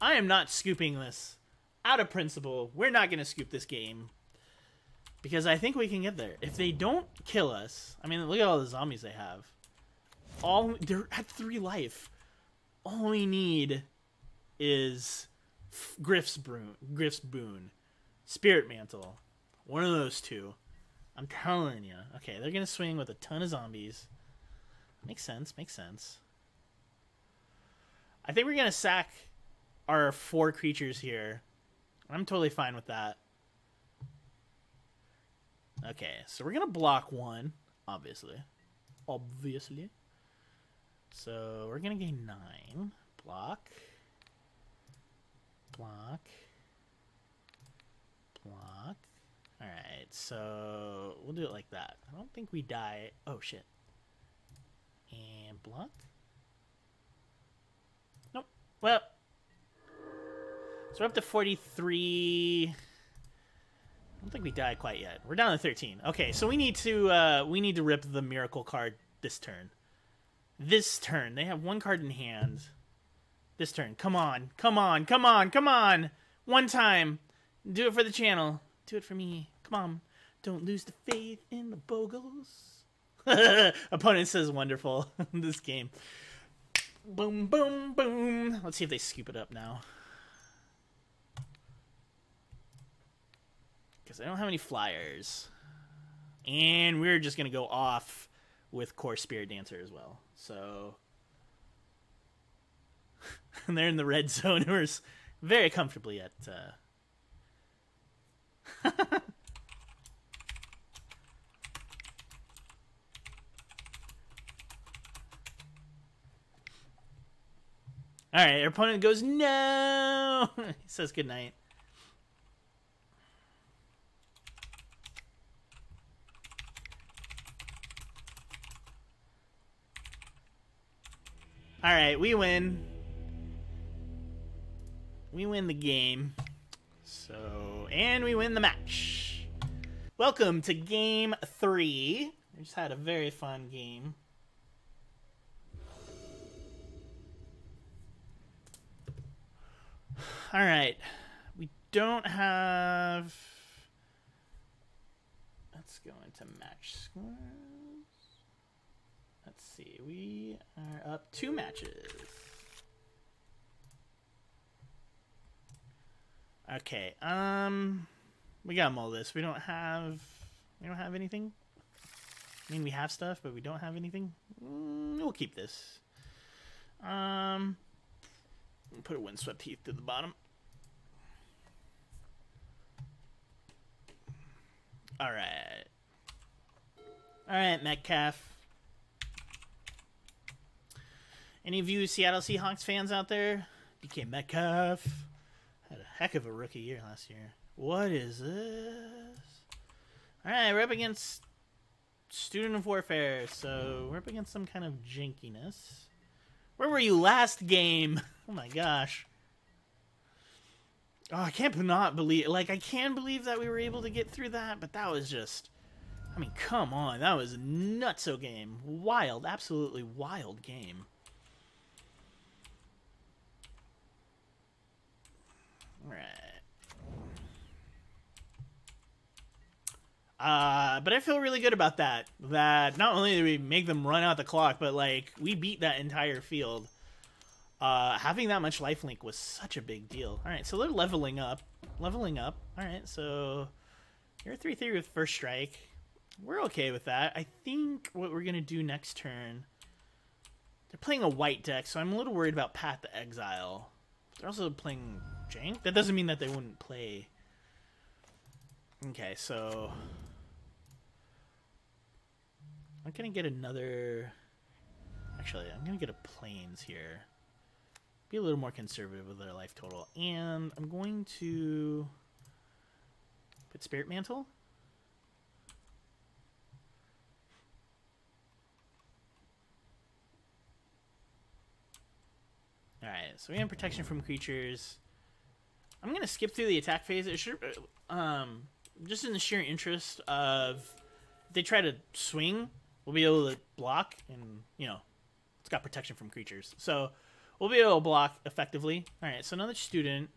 I am not scooping this. Out of principle, we're not gonna scoop this game because I think we can get there. If they don't kill us, I mean, look at all the zombies they have. All they're at three life. All we need is Gryff's boon, Gryff's boon, Spirit Mantle, one of those two. I'm telling you. Okay, they're gonna swing with a ton of zombies. Makes sense. Makes sense. I think we're gonna sack our four creatures here. I'm totally fine with that. Okay, so we're gonna block one, obviously. Obviously. So we're gonna gain nine. Block. Block. Block. Alright, so we'll do it like that. I don't think we die. Oh shit. And block. Nope. Well. So we're up to 43 I don't think we died quite yet. We're down to 13. Okay, so we need to uh, we need to rip the miracle card this turn. This turn. They have one card in hand. This turn. Come on. Come on. Come on. Come on. One time. Do it for the channel. Do it for me. Come on. Don't lose the faith in the Bogles. [laughs] Opponent says wonderful. [laughs] this game. Boom, boom, boom. Let's see if they scoop it up now. Because I don't have any flyers. And we're just going to go off with Kor Spiritdancer as well. So. and [laughs] they're in the red zone. [laughs] We're very comfortably at. Uh... [laughs] All right, our opponent goes no. he says good night. All right, we win. We win the game. So, and we win the match. Welcome to game three. We just had a very fun game. All right. We don't have. Let's go into match scores. See. We are up two matches. Okay. Um, we got all this. We don't have. We don't have anything. I mean, we have stuff, but we don't have anything. Mm, we'll keep this. Um, Put a windswept heath to the bottom. All right. All right, Metcalf. Any of you Seattle Seahawks fans out there? DK Metcalf had a heck of a rookie year last year. What is this? All right, we're up against Student of Warfare, so we're up against some kind of jankiness. Where were you last game? [laughs] Oh my gosh. Oh, I can't not believe like I can believe that we were able to get through that, but that was just I mean, come on. That was a nutso game. Wild, absolutely wild game. Right. Uh, but I feel really good about that. That not only did we make them run out the clock, but like we beat that entire field. Uh, having that much lifelink was such a big deal. All right, so they're leveling up, leveling up. All right, so you're three three with first strike. We're okay with that. I think what we're gonna do next turn. They're playing a white deck, so I'm a little worried about Path to Exile. They're also playing Jank. That doesn't mean that they wouldn't play. Okay, so I'm gonna get another. Actually, I'm gonna get a plains here. Be a little more conservative with their life total, and I'm going to put Spirit Mantle. Alright, so we have protection from creatures. I'm going to skip through the attack phase. It should, um, just in the sheer interest of if they try to swing, we'll be able to block and, you know, it's got protection from creatures. So we'll be able to block effectively. All right, so another student,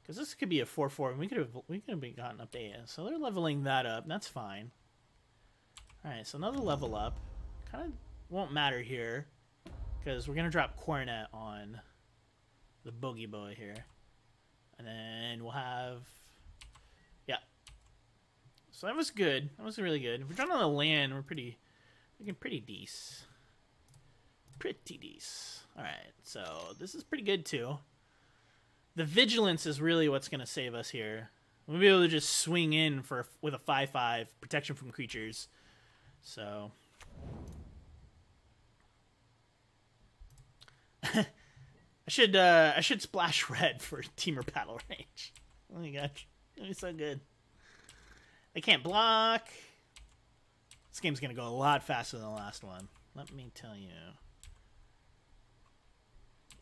because this could be a 4-4, and we could have we could have gotten up to 8. So they're leveling that up. That's fine. All right, so another level up. Kind of won't matter here because we're going to drop Coronet on the Boogie Boy here. And then we'll have Yeah. so that was good. That was really good. If we're done on the land, we're pretty looking pretty decent. Pretty decent. Alright, so this is pretty good too. The vigilance is really what's gonna save us here. We'll be able to just swing in for with a 5-5 protection from creatures. So [laughs] I should uh I should splash [laughs] red for Temur Battle Rage. Oh my gosh. That'd be so good. They can't block. This game's to go a lot faster than the last one. Let me tell you.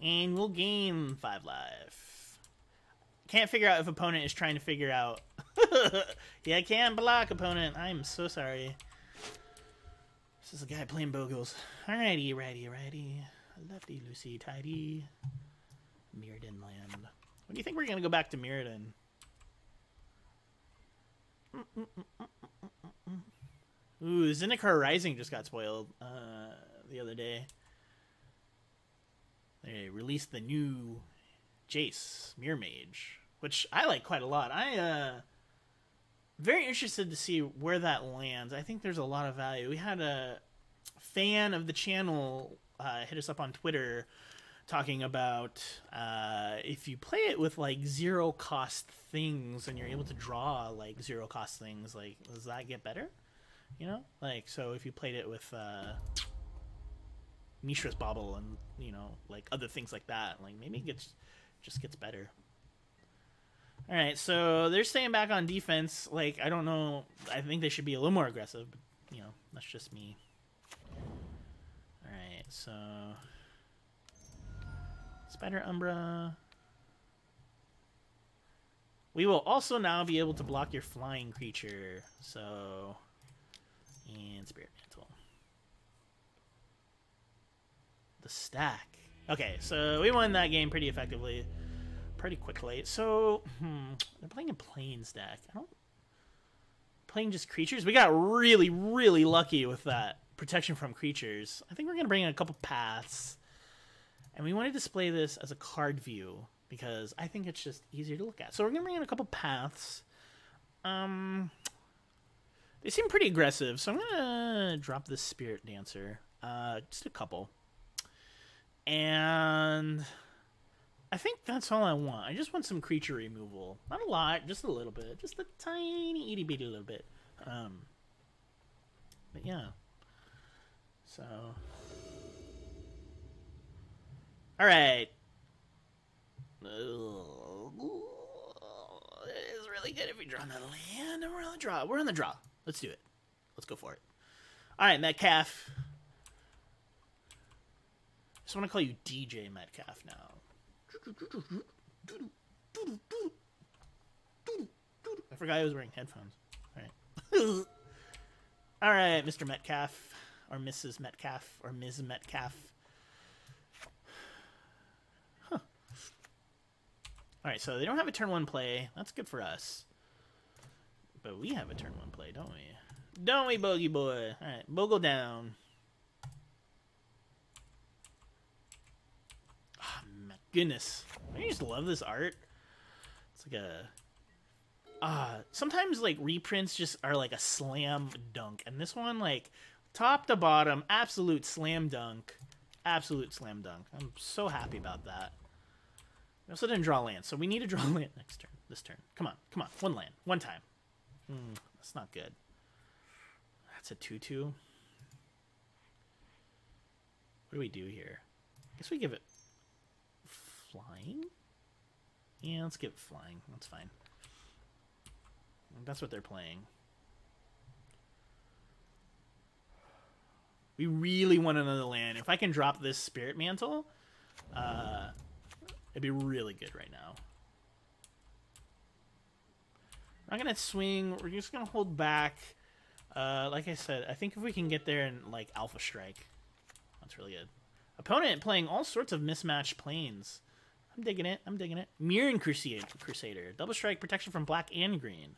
And we'll gain 5 life. Can't figure out if opponent is trying to figure out. [laughs] yeah, I can block opponent. I'm so sorry. This is a guy playing Bogles. Alrighty, righty, righty. Lefty, Lucy, tidy. Mirrodin land. When do you think we're going to go back to Mirrodin? Ooh, Zendikar Rising just got spoiled uh, the other day. They released the new Jace Mirror Mage, which I like quite a lot. I uh very interested to see where that lands. I think there's a lot of value. We had a fan of the channel uh, hit us up on Twitter talking about uh, if you play it with like zero cost things and you're able to draw like zero cost things, like does that get better? You know, like so if you played it with uh, Mishra's Bauble and you know like other things like that, like maybe it gets just gets better. All right, so they're staying back on defense. Like I don't know, I think they should be a little more aggressive. But, you know, that's just me. All right, so Spider Umbra. We will also now be able to block your flying creature. So, and Spirit Mantle. The stack. Okay, so we won that game pretty effectively, pretty quickly. So, hmm, they're playing a Plains deck. I don't. Playing just creatures? We got really, really lucky with that protection from creatures. I think we're going to bring in a couple paths. And we want to display this as a card view because I think it's just easier to look at. So we're going to bring in a couple paths. Um, they seem pretty aggressive, so I'm going to drop this Spirit Dancer. Uh, just a couple. And I think that's all I want. I just want some creature removal. Not a lot, just a little bit. Just a tiny itty bitty little bit. Um, but yeah. So. All right. It is really good if we draw another land. We're on the draw. We're on the draw. Let's do it. Let's go for it. All right, Metcalf. I just want to call you DJ Metcalf now. I forgot I was wearing headphones. All right. [laughs] All right, Mr. Metcalf, or Mrs. Metcalf, or Ms. Metcalf. All right, so they don't have a turn one play. That's good for us. But we have a turn one play, don't we? Don't we, Bogey Boy? All right, Bogle down. Oh, my goodness. I just love this art. It's like a uh sometimes like reprints just are like a slam dunk and this one like top to bottom absolute slam dunk. Absolute slam dunk. I'm so happy about that. We also didn't draw land so we need to draw [laughs] land next turn this turn. Come on come on. One land one time. Mm, that's not good. That's a 2-2 what do we do here? I guess we give it flying? Yeah let's give it flying. That's fine. That's what they're playing. We really want another land. If I can drop this Spirit Mantle, uh, it'd be really good right now. I'm not going to swing. We're just going to hold back. Uh, like I said, I think if we can get there and, like, Alpha Strike, that's really good. Opponent playing all sorts of mismatched plains. I'm digging it. I'm digging it. Mirran Crusader. Crusader. Double strike protection from black and green.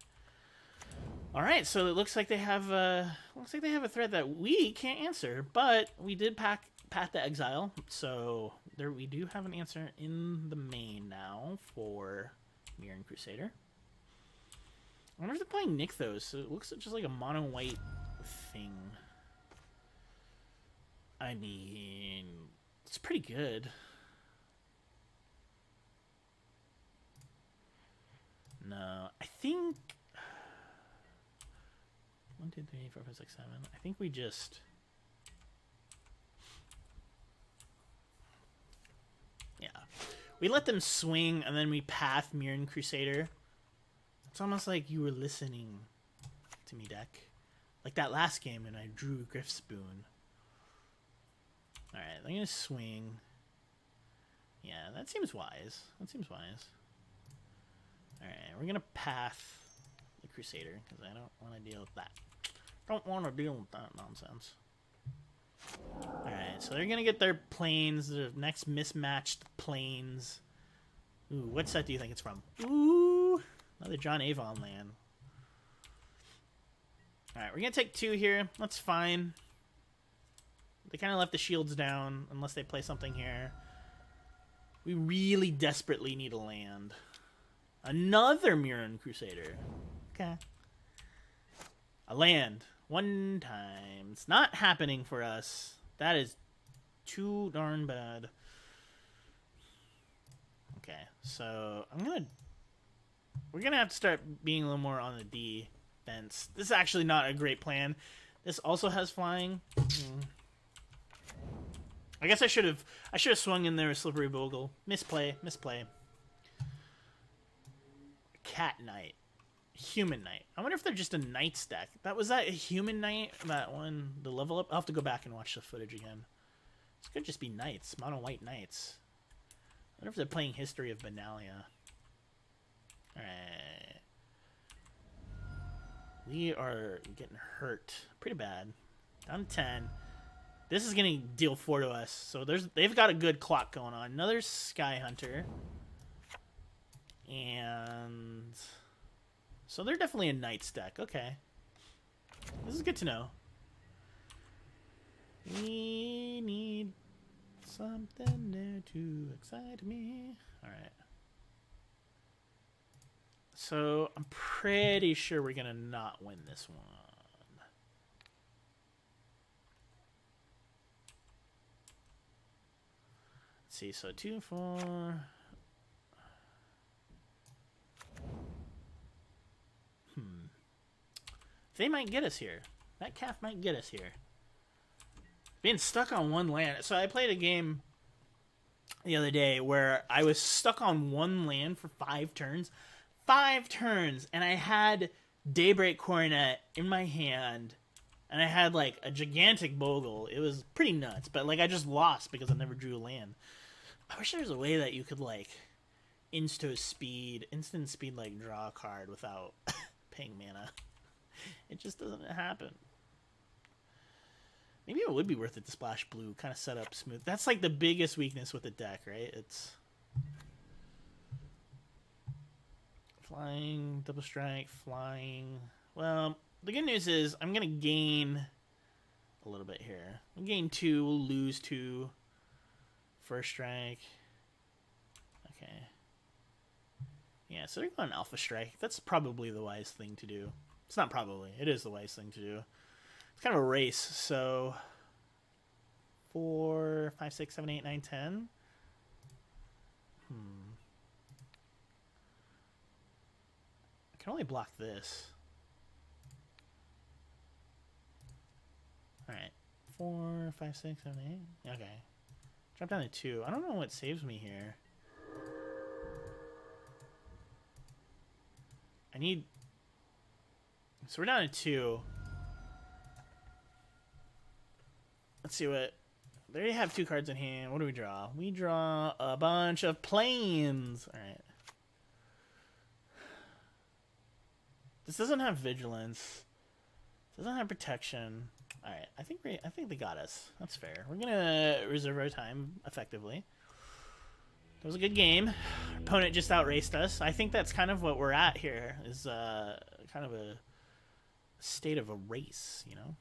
All right, so it looks like they have a looks like they have a threat that we can't answer, but we did pack Path to Exile, so there we do have an answer in the main now for Mirran Crusader. I wonder if they're playing Nykthos, so it looks just like a mono white thing. I mean, it's pretty good. No, I think one, two, three, four, five, six, seven. I think we just. Yeah. We let them swing and then we path Mirran Crusader. It's almost like you were listening to me, deck. Like that last game when I drew Gryff's Boon. Alright, I'm gonna swing. Yeah, that seems wise. That seems wise. Alright, we're gonna path the Crusader, because I don't want to deal with that. Don't want to deal with that nonsense. Alright, so they're going to get their plains, the next mismatched plains. Ooh, what set do you think it's from? Ooh, another John Avon land. Alright, we're gonna take two here. That's fine. They kind of left the shields down, unless they play something here. We really desperately need a land. Another Mirran Crusader. Okay. A land. One time. It's not happening for us. That is too darn bad. Okay, so I'm gonna... We're gonna have to start being a little more on the defense. This is actually not a great plan. This also has flying. Mm. I guess I should have I should have swung in there a slippery bogle. Misplay, misplay. Cat knight. Human knight. I wonder if they're just a knight stack. That was that a human knight? That one, the level up. I'll have to go back and watch the footage again. This could just be knights, mono white knights. I wonder if they're playing History of Benalia. Alright. We are getting hurt pretty bad. Down 10. This is going to deal four to us. So there's they've got a good clock going on. Another Sky Hunter. And so they're definitely a knight stack. Okay. This is good to know. We need something there to excite me. Alright. So I'm pretty sure we're going to not win this one. see, so two, four. They might get us here. That calf might get us here. Being stuck on one land. So I played a game the other day where I was stuck on one land for five turns. Five turns! And I had Daybreak Coronet in my hand and I had like a gigantic bogle. It was pretty nuts, but like I just lost because I never drew a land. I wish there was a way that you could like insta speed, instant speed, like draw a card without [laughs] paying mana. [laughs] It just doesn't happen. Maybe it would be worth it to splash blue, kind of set up smooth. That's like the biggest weakness with the deck, right? It's flying, double strike, flying. Well, the good news is I'm gonna gain a little bit here. We'll gain two, lose two. First strike. Okay. Yeah, so they're going alpha strike. That's probably the wise thing to do. It's not probably. It is the wise thing to do. It's kind of a race. So four, five, six, seven, eight, nine, ten. Hmm. I can only block this. All right. Four, five, six, seven, eight. Okay. Drop down to two. I don't know what saves me here. I need... So we're down to two. Let's see what... There you have two cards in hand. What do we draw? We draw a bunch of plains. Alright. This doesn't have vigilance. Doesn't have protection. All right, I think we, I think they got us. That's fair. We're gonna reserve our time effectively. That was a good game. Our opponent just outraced us. I think that's kind of what we're at here. Is uh, kind of a state of a race, you know.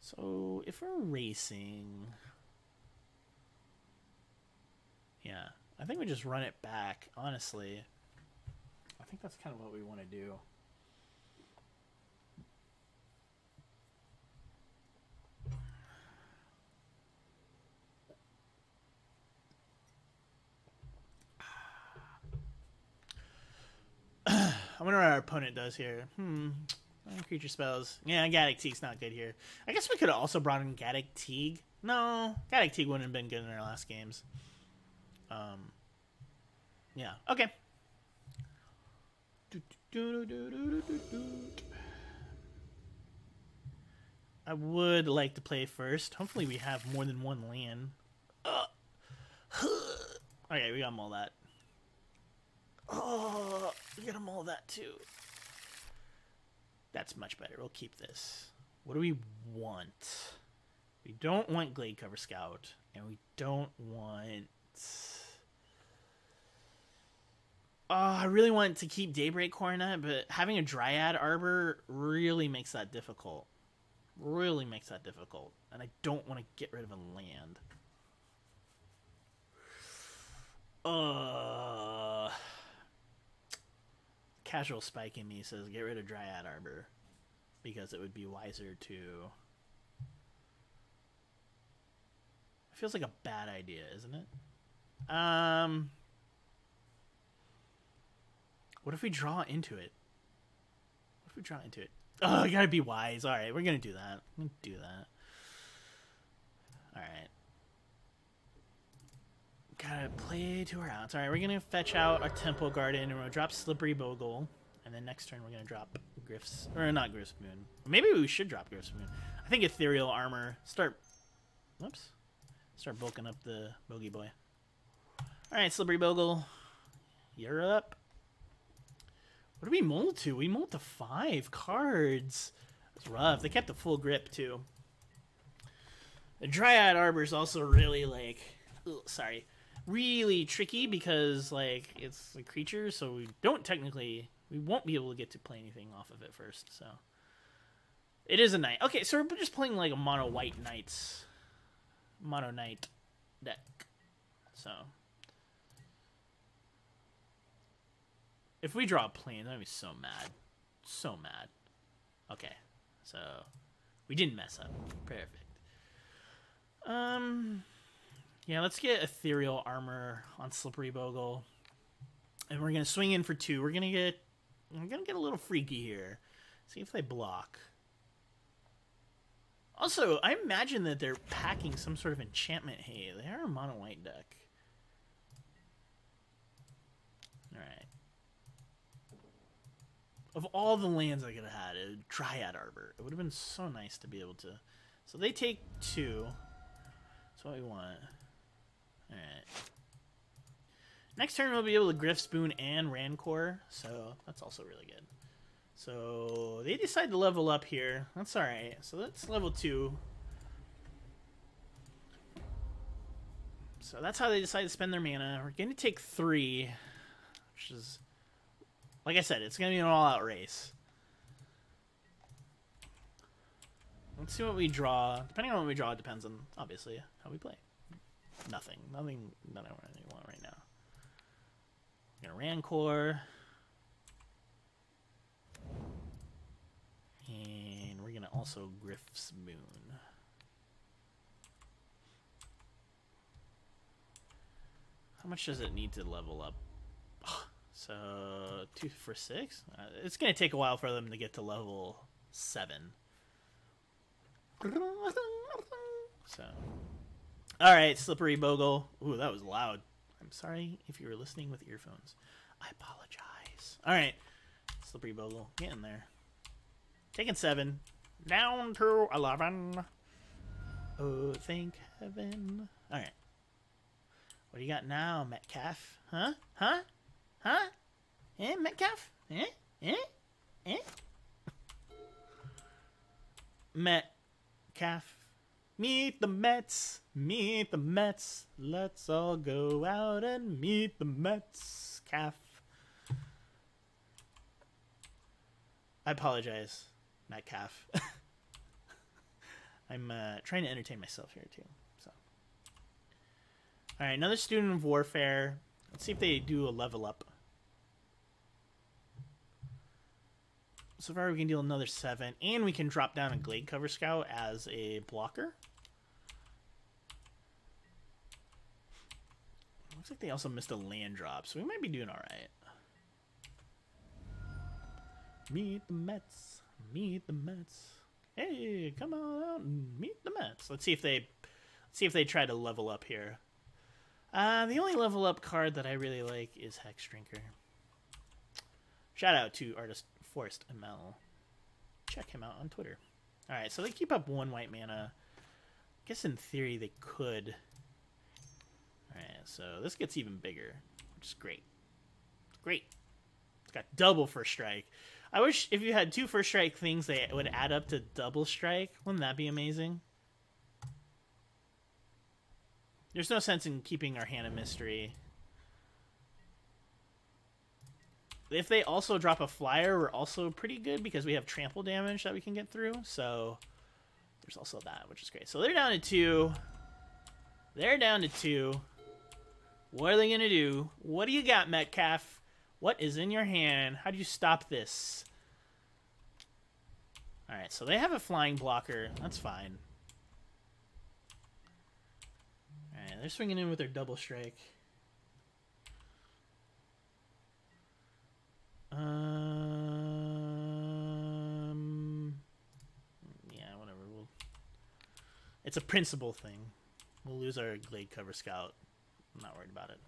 So if we're racing, yeah, I think we just run it back. Honestly, I think that's kind of what we want to do. I wonder what our opponent does here. Hmm. Creature spells. Yeah, Gaddock Teeg's not good here. I guess we could have also brought in Gaddock Teeg. No, Gaddock Teeg wouldn't have been good in our last games. Um. Yeah. Okay. I would like to play first. Hopefully, we have more than one land. Okay, we got all that. Oh, get them all that too. That's much better. We'll keep this. What do we want? We don't want Gladecover Scout, and we don't want. Oh, I really want to keep Daybreak Coronet, but having a Dryad Arbor really makes that difficult. Really makes that difficult. And I don't want to get rid of a land. Uh, casual spike in me says get rid of Dryad Arbor because it would be wiser to. It feels like a bad idea, isn't it? Um. What if we draw into it? What if we draw into it? Oh, I gotta be wise. All right, we're gonna do that. We're do that. All right. Gotta play to our outs. All right, we're gonna fetch out our Temple Garden, and we're gonna drop Slippery Bogle, and then next turn we're gonna drop Gryff's or not Gryff's Boon. Maybe we should drop Gryff's Boon. I think Ethereal Armor. Start. Whoops. Start bulking up the Bogey Boy. All right, Slippery Bogle, you're up. What do we mold to? We mold to five cards. That's rough. They kept the full grip too. The Dryad Arbor is also really like, sorry, really tricky because like it's a creature, so we don't technically we won't be able to get to play anything off of it first. So it is a knight. Okay, so we're just playing like a mono white knights, mono knight deck. So if we draw a plane, I'd be so mad, so mad. Okay, so we didn't mess up. Perfect. Um, yeah, let's get ethereal armor on Slippery Bogle, and we're gonna swing in for two. We're gonna get, we're gonna get a little freaky here. See if they block. Also, I imagine that they're packing some sort of enchantment hay. They are a mono white deck. Alright. Of all the lands I could have had, a Dryad Arbor. It would have been so nice to be able to. So they take two. That's what we want. Alright. Next turn we'll be able to Gryff's Boon and Rancor, so that's also really good. So they decide to level up here. That's alright. So that's level two. So that's how they decide to spend their mana. We're going to take three, which is, like I said, it's going to be an all-out race. Let's see what we draw. Depending on what we draw, it depends on, obviously, how we play. Nothing. Nothing that I really want right now. Going to Rancor. And we're to also Gryff's Boon. How much does it need to level up? [sighs] So, two for six? Uh, it's to take a while for them to get to level seven. [laughs] So, all right, slippery bogle. Ooh, that was loud. I'm sorry if you were listening with earphones. I apologize. All right, slippery bogle, get in there. Taking seven, down to eleven. Oh, thank heaven. All right. What do you got now, Metcalf? Huh? Huh? Huh? Eh, Metcalf? Eh? Eh? Eh? [laughs] Metcalf. Meet the Mets. Meet the Mets. Let's all go out and meet the Mets. Calf. I apologize, Metcalf. [laughs] I'm uh, trying to entertain myself here too. So, all right, another student of warfare. Let's see if they do a level up. So far, we can deal another seven, and we can drop down a Gladecover Scout as a blocker. Looks like they also missed a land drop, so we might be doing all right. Meet the Mets. Meet the Mets. Hey, come on out and meet the Mets. Let's see if they, let's see if they try to level up here. Uh, the only level up card that I really like is Hex Drinker. Shout out to artist Forest ML. Check him out on Twitter. Alright, so they keep up one white mana. I guess in theory they could. Alright, so this gets even bigger, which is great. Great. It's got double first strike. I wish if you had two first strike things, they would add up to double strike. Wouldn't that be amazing? There's no sense in keeping our hand of mystery. if they also drop a flyer, we're also pretty good because we have trample damage that we can get through. So there's also that, which is great. So they're down to two. They're down to two. What are they going to do? What do you got, Metcalf? What is in your hand? How do you stop this? Alright, so they have a flying blocker. That's fine. Alright, they're swinging in with their double strike. Um, yeah, whatever. We'll. It's a principle thing. We'll lose our Gladecover Scout. I'm not worried about it.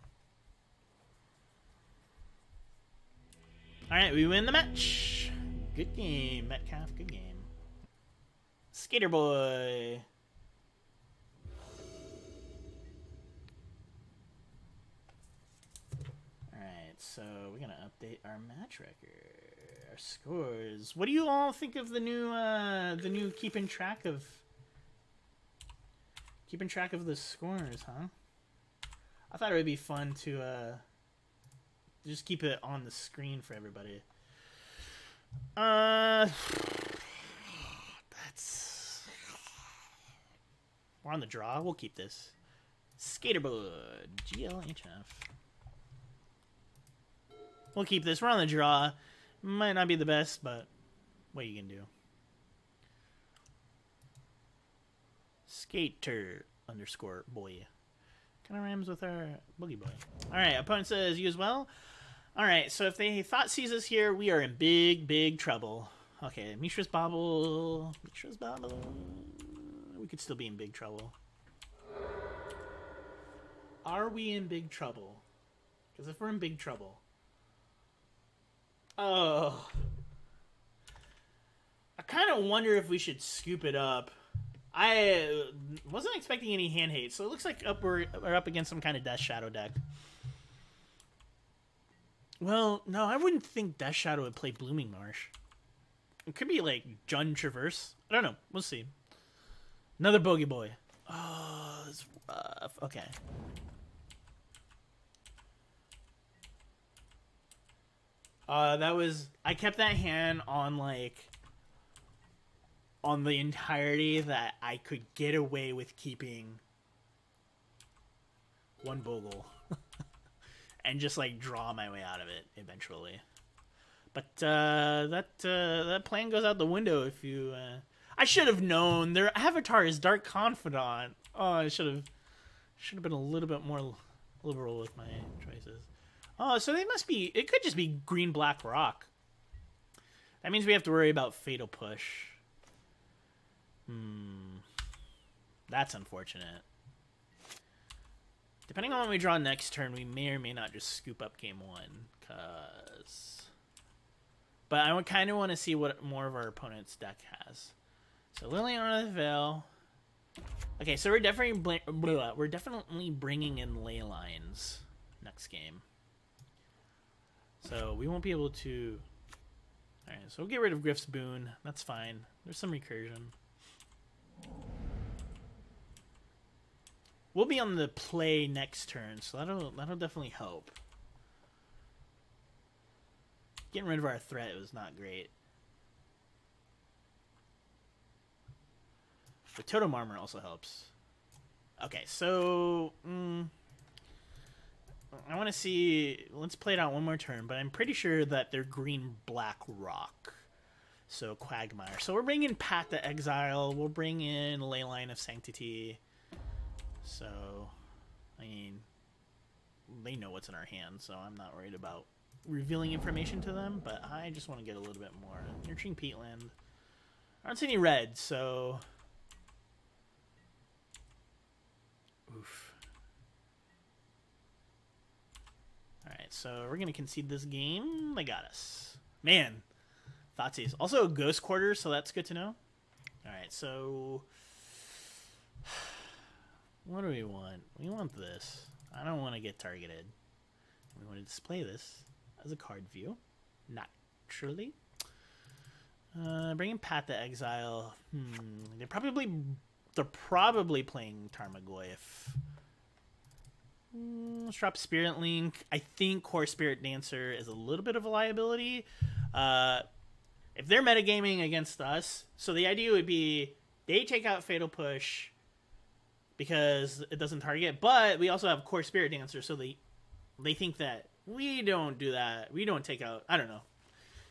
All right, we win the match. Good game, Metcalf. Good game. Skater boy. Alright, so we're gonna update our match record, our scores. What do you all think of the new, uh, the new keeping track of, keeping track of the scores, huh? I thought it would be fun to, uh, just keep it on the screen for everybody. Uh, [sighs] that's we're on the draw. We'll keep this. Skaterbud GLHF. We'll keep this. We're on the draw. Might not be the best, but what you can do. Skater underscore boy. Kind of rhymes with our boogie boy. All right, opponent says you as well. All right, so if they Thoughtseize us here, we are in big, big trouble. Okay, Mishra's Bauble. Mishra's Bauble. We could still be in big trouble. Are we in big trouble? Because if we're in big trouble, Oh. I kind of wonder if we should scoop it up. I wasn't expecting any hand hate, so it looks like up we're, we're up against some kind of Death Shadow deck. Well, no, I wouldn't think Death Shadow would play Blooming Marsh. It could be like Jund Traverse. I don't know. We'll see. Another Bogey Boy. Oh, it's rough. Okay. Uh, that was I kept that hand on like on the entirety that I could get away with keeping one bogle [laughs] and just like draw my way out of it eventually. But uh, that uh, that plan goes out the window if you. Uh... I should have known their avatar is Dark Confidant. Oh, I should have should have been a little bit more liberal with my choices. Oh, so they must be. It could just be green black rock. That means we have to worry about fatal push. Hmm. That's unfortunate. Depending on when we draw next turn, we may or may not just scoop up game one. Cause, but I kind of want to see what more of our opponent's deck has. So Liliana the Veil. Okay, so we're definitely we're definitely bringing in ley lines next game. So we won't be able to... Alright, so we'll get rid of Gryff's Boon. That's fine. There's some recursion. We'll be on the play next turn, so that'll that'll definitely help. Getting rid of our threat was not great. The totem armor also helps. Okay, so... Mm, I want to see. Let's play it out one more turn, but I'm pretty sure that they're green black rock. So Quagmire. So we're bringing Path to Exile. We'll bring in Leyline of Sanctity. So, I mean, they know what's in our hands, so I'm not worried about revealing information to them. But I just want to get a little bit more. Nurturing Peatland. I don't see any red, so. Oof. Alright, so we're going to concede this game. They got us. Man, Thoughtseize. Also, Ghost Quarters, so that's good to know. Alright, so... What do we want? We want this. I don't want to get targeted. We want to display this as a card view, naturally. Uh, bringing Path to Exile. Hmm, they're probably they're probably playing Tarmogoyf. Mm, let's drop Spirit Link. I think Kor Spiritdancer is a little bit of a liability. Uh, if they're metagaming against us, so the idea would be they take out Fatal Push because it doesn't target, but we also have Kor Spiritdancer, so they they think that we don't do that. We don't take out. I don't know.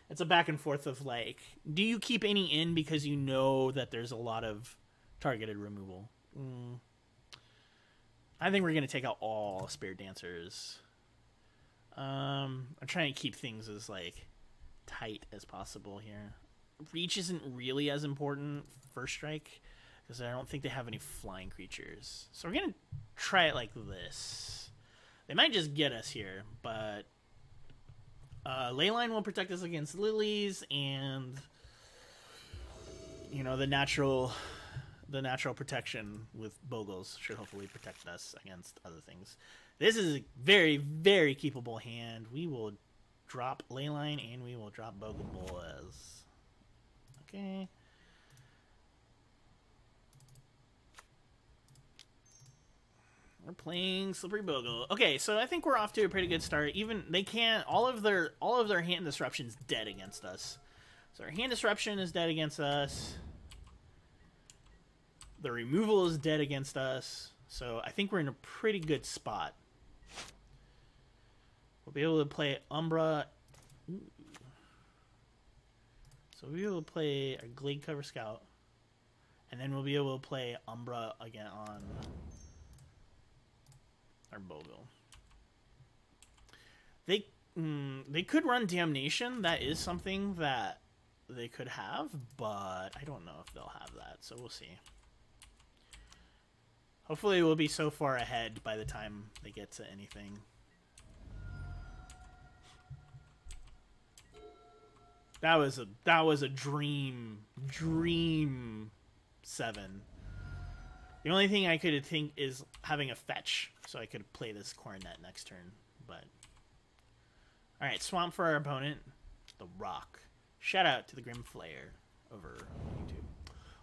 It's a back and forth of like, do you keep any in because you know that there's a lot of targeted removal? Mm. I think we're gonna take out all Spiritdancers. Um, I'm trying to keep things as like tight as possible here. Reach isn't really as important first strike because I don't think they have any flying creatures. So we're gonna try it like this. They might just get us here, but uh, Leyline will protect us against lilies and you know the natural the natural protection with Bogles should hopefully protect us against other things. This is a very, very keepable hand. We will drop Leyline and we will drop Bogle okay. We're playing Slippery Bogle. Okay, so I think we're off to a pretty good start. Even they can't all of their all of their hand disruptions dead against us. So our hand disruption is dead against us. The removal is dead against us. So I think we're in a pretty good spot. We'll be able to play Umbra. So we'll be able to play a Gladecover Scout. And then we'll be able to play Umbra again on our Bogle. They mm, they could run Damnation. That is something that they could have, but I don't know if they'll have that. So we'll see. Hopefully, we'll be so far ahead by the time they get to anything. That was a that was a dream dream seven. The only thing I could think is having a fetch, so I could play this cornet next turn. But all right, swamp for our opponent, the Rock. Shout out to the Grim Flayer over YouTube.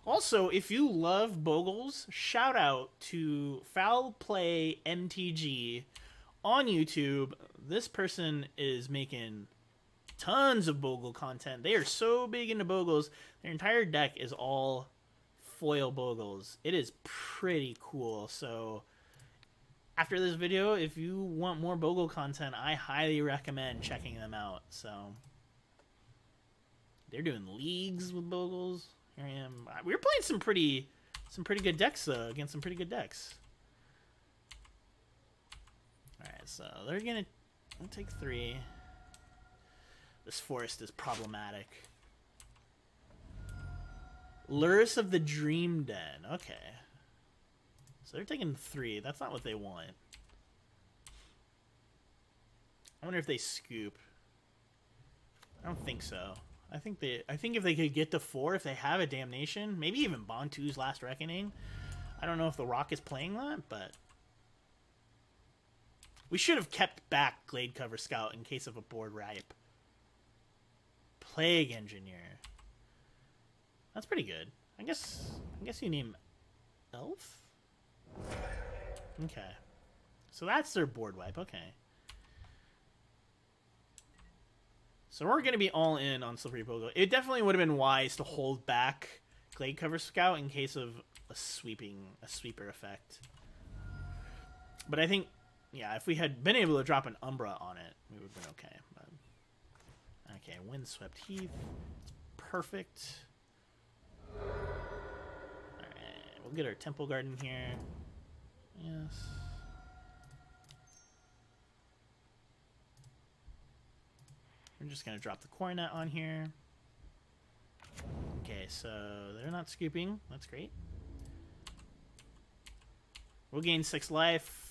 Also, if you love Bogles, shout out to Foul Play MTG on YouTube. This person is making tons of Bogle content. They are so big into Bogles. Their entire deck is all foil Bogles. It is pretty cool. So after this video, if you want more Bogle content, I highly recommend checking them out. So they're doing leagues with Bogles. Here I am. Uh, we are playing some pretty some pretty good decks though, against some pretty good decks. Alright, so they're gonna take three. This forest is problematic. Lurrus of the Dream Den. Okay. So they're taking three. That's not what they want. I wonder if they scoop. I don't think so. I think they. I think if they could get to four, if they have a damnation, maybe even Bontu's Last Reckoning. I don't know if the Rock is playing that, but we should have kept back Gladecover Scout in case of a board wipe. Plague Engineer. That's pretty good. I guess I guess you name Elf? Okay. So that's their board wipe, okay. So we're gonna be all in on Slippery Bogle. It definitely would have been wise to hold back Gladecover Scout in case of a sweeping a sweeper effect. But I think yeah, if we had been able to drop an Umbra on it, we would have been okay. But, okay, Windswept Heath. Perfect. Alright, we'll get our temple garden here. Yes. I'm just going to drop the coronet on here. Okay, so they're not scooping. That's great. We'll gain six life.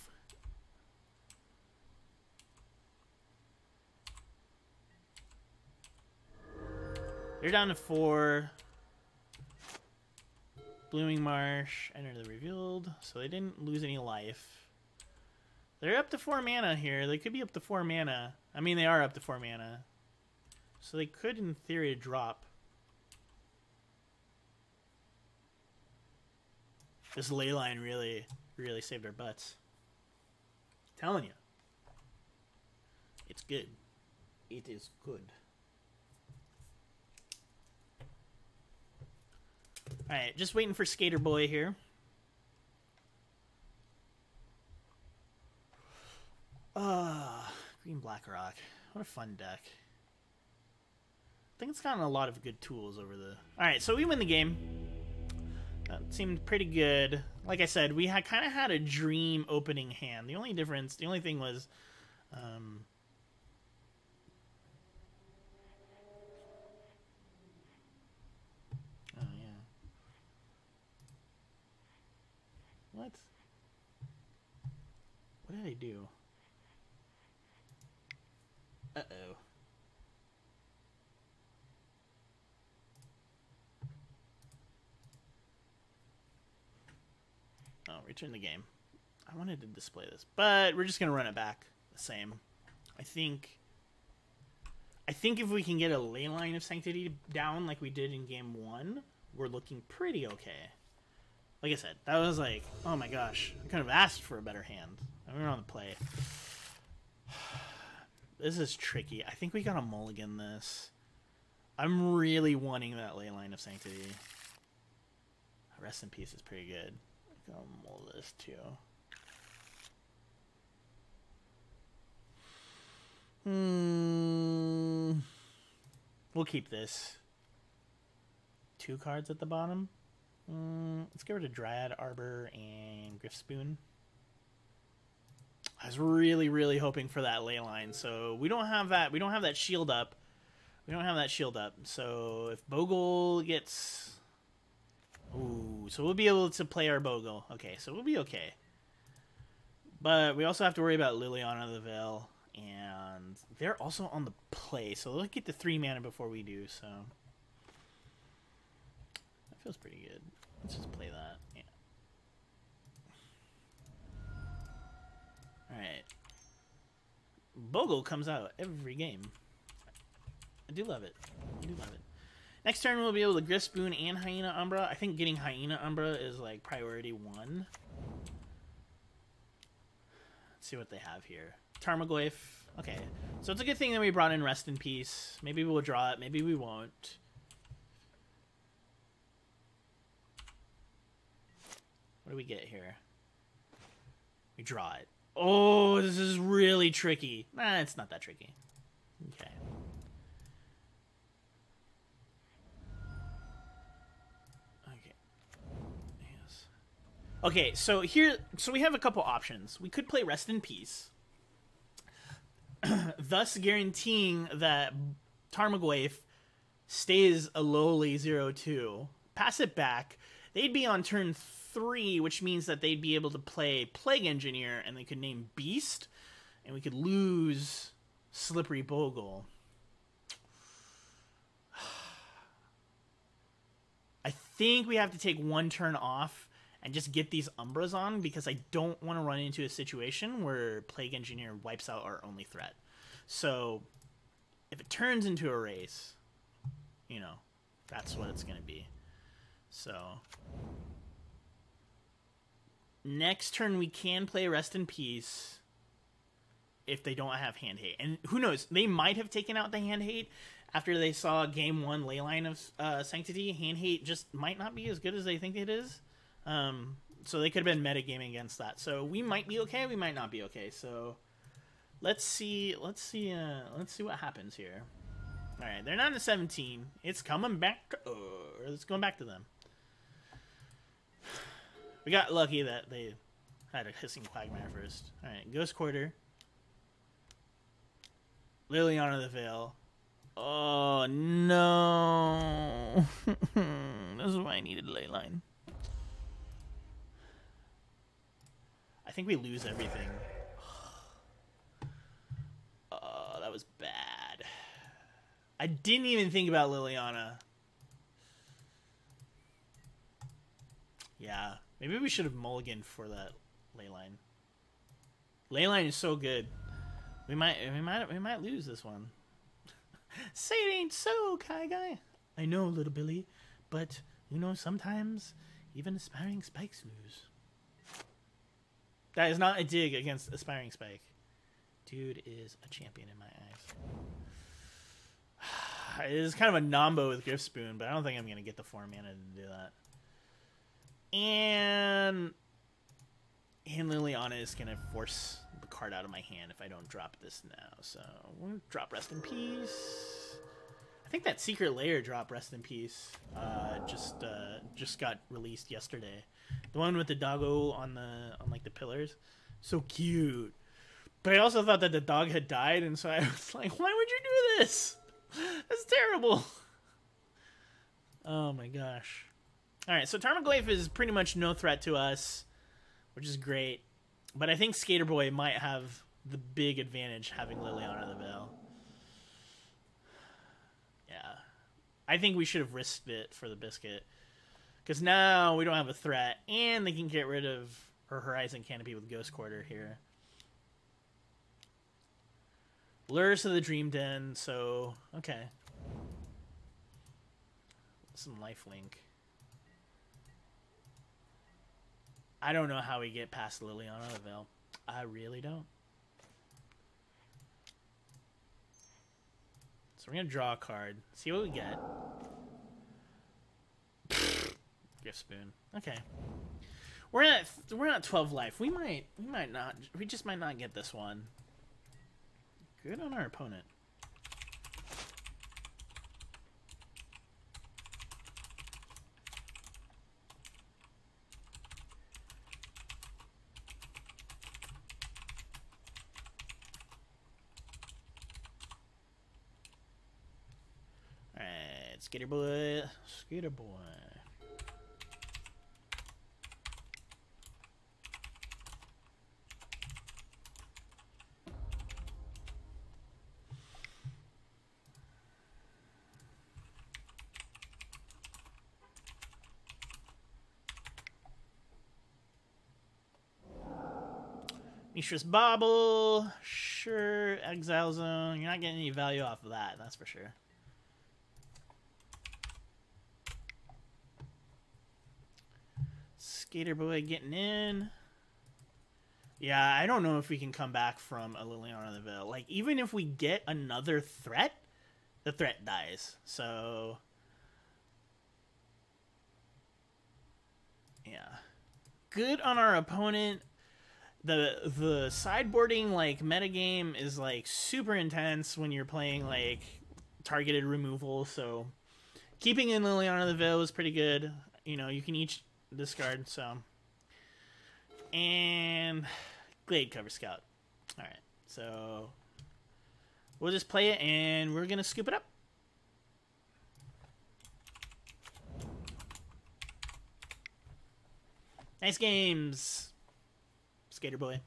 They're down to four. Blooming Marsh, enter the revealed. So they didn't lose any life. They're up to four mana here. They could be up to four mana. I mean, they are up to four mana. So they could, in theory, drop. This ley line really, really saved our butts. Telling you. It's good. It is good. Alright, just waiting for Skater Boy here. Uh, Green Black Rock. What a fun deck. I think it's gotten a lot of good tools over the... Alright, so we win the game. That seemed pretty good. Like I said, we had kind of had a dream opening hand. The only difference, the only thing was... Um, What? What did I do? Uh-oh. Oh, return the game. I wanted to display this, but we're just gonna run it back the same. I think. I think if we can get a Leyline of Sanctity down like we did in game one, we're looking pretty okay. Like I said, that was like, oh my gosh, I could have asked for a better hand. we were on the play. [sighs] This is tricky. I think we got a mulligan this. I'm really wanting that Leyline of Sanctity. Rest in Peace is pretty good. Gonna mull this too. Hmm. We'll keep this. Two cards at the bottom. Mm, let's get rid of Dryad, Arbor, and Gryff's Boon. I was really, really hoping for that ley line. So we don't have that. We don't have that shield up. We don't have that shield up. So if Bogle gets, ooh, so we'll be able to play our Bogle. Okay, so we'll be okay. But we also have to worry about Liliana of the Veil, and they're also on the play. So they'll get the three mana before we do. So that feels pretty good. Let's just play that. Yeah. Alright. Bogle comes out every game. I do love it. I do love it. Next turn we'll be able to Gryff's Boon and Hyena Umbra. I think getting Hyena Umbra is like priority one. Let's see what they have here. Tarmogoyf. Okay. So it's a good thing that we brought in Rest in Peace. Maybe we'll draw it. Maybe we won't. What do we get here? We draw it. Oh, this is really tricky. Nah, it's not that tricky. Okay. Okay. Yes. Okay, so here, so we have a couple options. We could play Rest in Peace, [clears throat] thus guaranteeing that Tarmogoyf stays a lowly 0-2. Pass it back. They'd be on turn three, which means that they'd be able to play Plague Engineer and they could name Beast, and we could lose Slippery Bogle. [sighs] I think we have to take one turn off and just get these Umbras on because I don't want to run into a situation where Plague Engineer wipes out our only threat. So if it turns into a race, you know, that's what it's going to be. So next turn we can play Rest in Peace if they don't have hand hate. And who knows, they might have taken out the hand hate after they saw game one Leyline of uh, Sanctity. Hand hate just might not be as good as they think it is. Um, so they could have been metagaming against that. So we might be okay, we might not be okay. So let's see, let's see, uh, let's see what happens here. All right, they're not in the 17. It's coming back to, uh, it's going back to them. We got lucky that they had a hissing quagmire first. Alright, Ghost Quarter. Liliana the Veil. Oh no. [laughs] this is why I needed Leyline. I think we lose everything. [sighs] Oh, that was bad. I didn't even think about Liliana. Yeah. Maybe we should have mulliganed for that Leyline. Leyline is so good. We might we might we might lose this one. [laughs] Say it ain't so, KyGuy. I know, little Billy, but you know sometimes even aspiring spikes lose. That is not a dig against Aspiring Spike. Dude is a champion in my eyes. [sighs] it is kind of a nombo with Gryff's Boon, but I don't think I'm to get the 4 mana to do that. And and Liliana is gonna force the card out of my hand if I don't drop this now. So we'll drop Rest in Peace. I think that Secret Lair drop Rest in Peace uh, just uh, just got released yesterday. The one with the doggo on the on like the pillars, so cute. But I also thought that the dog had died, and so I [laughs] was like, "Why would you do this? That's terrible." [laughs] Oh my gosh. All right, so Tarmogoyf is pretty much no threat to us, which is great. But I think Skater Boy might have the big advantage having Liliana the Veil. Yeah. I think we should have risked it for the biscuit. Because now we don't have a threat, and they can get rid of her Horizon Canopy with Ghost Quarter here. Lurrus to the Dream Den, so, okay. Some life link. I don't know how we get past Liliana the Veil. I really don't. So we're gonna draw a card, see what we get. [laughs] Gryff's Boon. Okay. We're at we're at twelve life. We might we might not we just might not get this one. Good on our opponent. Skater boy, skater boy. Mishra's Bauble, sure, Exile Zone. You're not getting any value off of that, that's for sure. Skater Boy getting in. Yeah, I don't know if we can come back from a Liliana the Veil. Like, even if we get another threat, the threat dies. So, yeah, good on our opponent. the The sideboarding like metagame is like super intense when you're playing like targeted removal. So, keeping in Liliana the Veil is pretty good. You know, you can each discard. So, and Gladecover Scout. All right, so we'll just play it, and we're gonna scoop it up. Nice games, Skater Boy.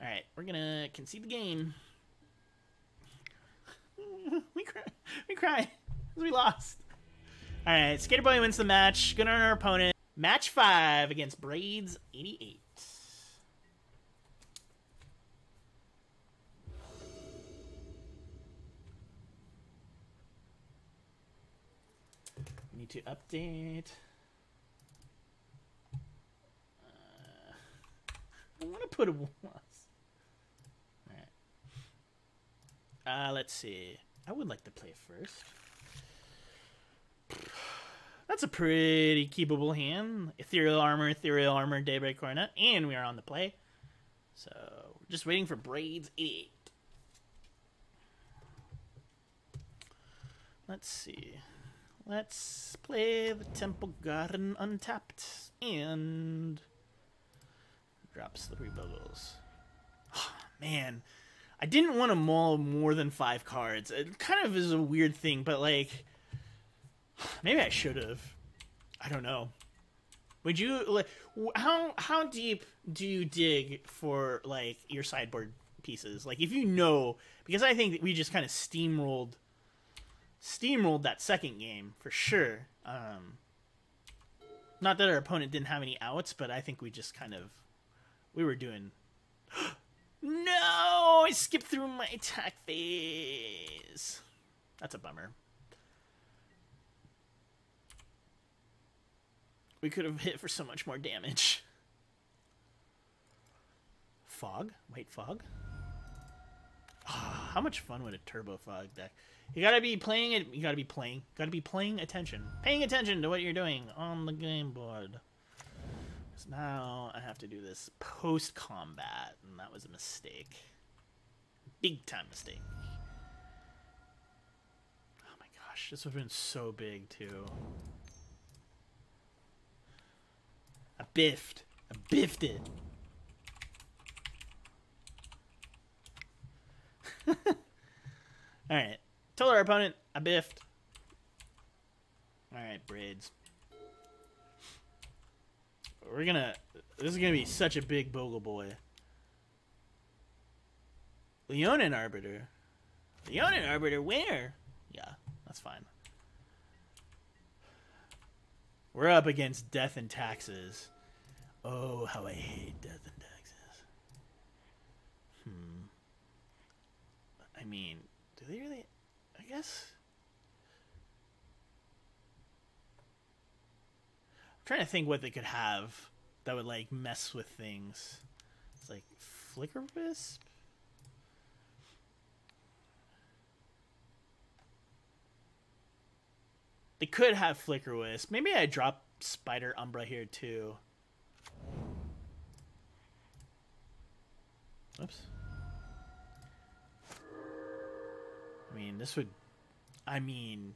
All right, we're gonna concede the game. [laughs] we cry. We cry. We lost. All right, Skater Boy wins the match. Good on our opponent. Match five against Braids 88. Need to update. Uh, I want to put a [laughs] loss. Alright. Uh, let's see. I would like to play first. That's a pretty keepable hand. Ethereal Armor, Ethereal Armor, Daybreak Coronet, and we are on the play. So, we're just waiting for Braids 8. Let's see. Let's play the Temple Garden untapped and drop Slippery Bubbles. Oh, man, I didn't want to maul more than five cards. It kind of is a weird thing, but like Maybe I should have. I don't know. Would you like how how deep do you dig for like your sideboard pieces? Like if you know because I think we just kind of steamrolled steamrolled that second game for sure. Um not that our opponent didn't have any outs, but I think we just kind of we were doing [gasps] No, I skipped through my attack phase. That's a bummer. We could have hit for so much more damage. Fog? White Fog? Ah, how much fun would a Turbo Fog deck? You gotta be playing it. You gotta be playing. Gotta be playing attention. Paying attention to what you're doing on the game board. So now I have to do this post combat, and that was a mistake. Big time mistake. Oh my gosh, this would have been so big too. I biffed. I biffed it. [laughs] Alright. Tell our opponent I biffed. Alright, braids. We're gonna... This is gonna be such a big Bogle boy. Leonin Arbiter. Leonin Arbiter, where? Yeah, that's fine. We're up against Death and Taxes. Oh, how I hate Death and Taxes. Hmm. I mean, do they really... I guess... I'm trying to think what they could have that would, like, mess with things. It's like Flicker Wisp? They could have Flicker Wisp. Maybe I drop Spider Umbra here too. Oops. I mean, this would. I mean.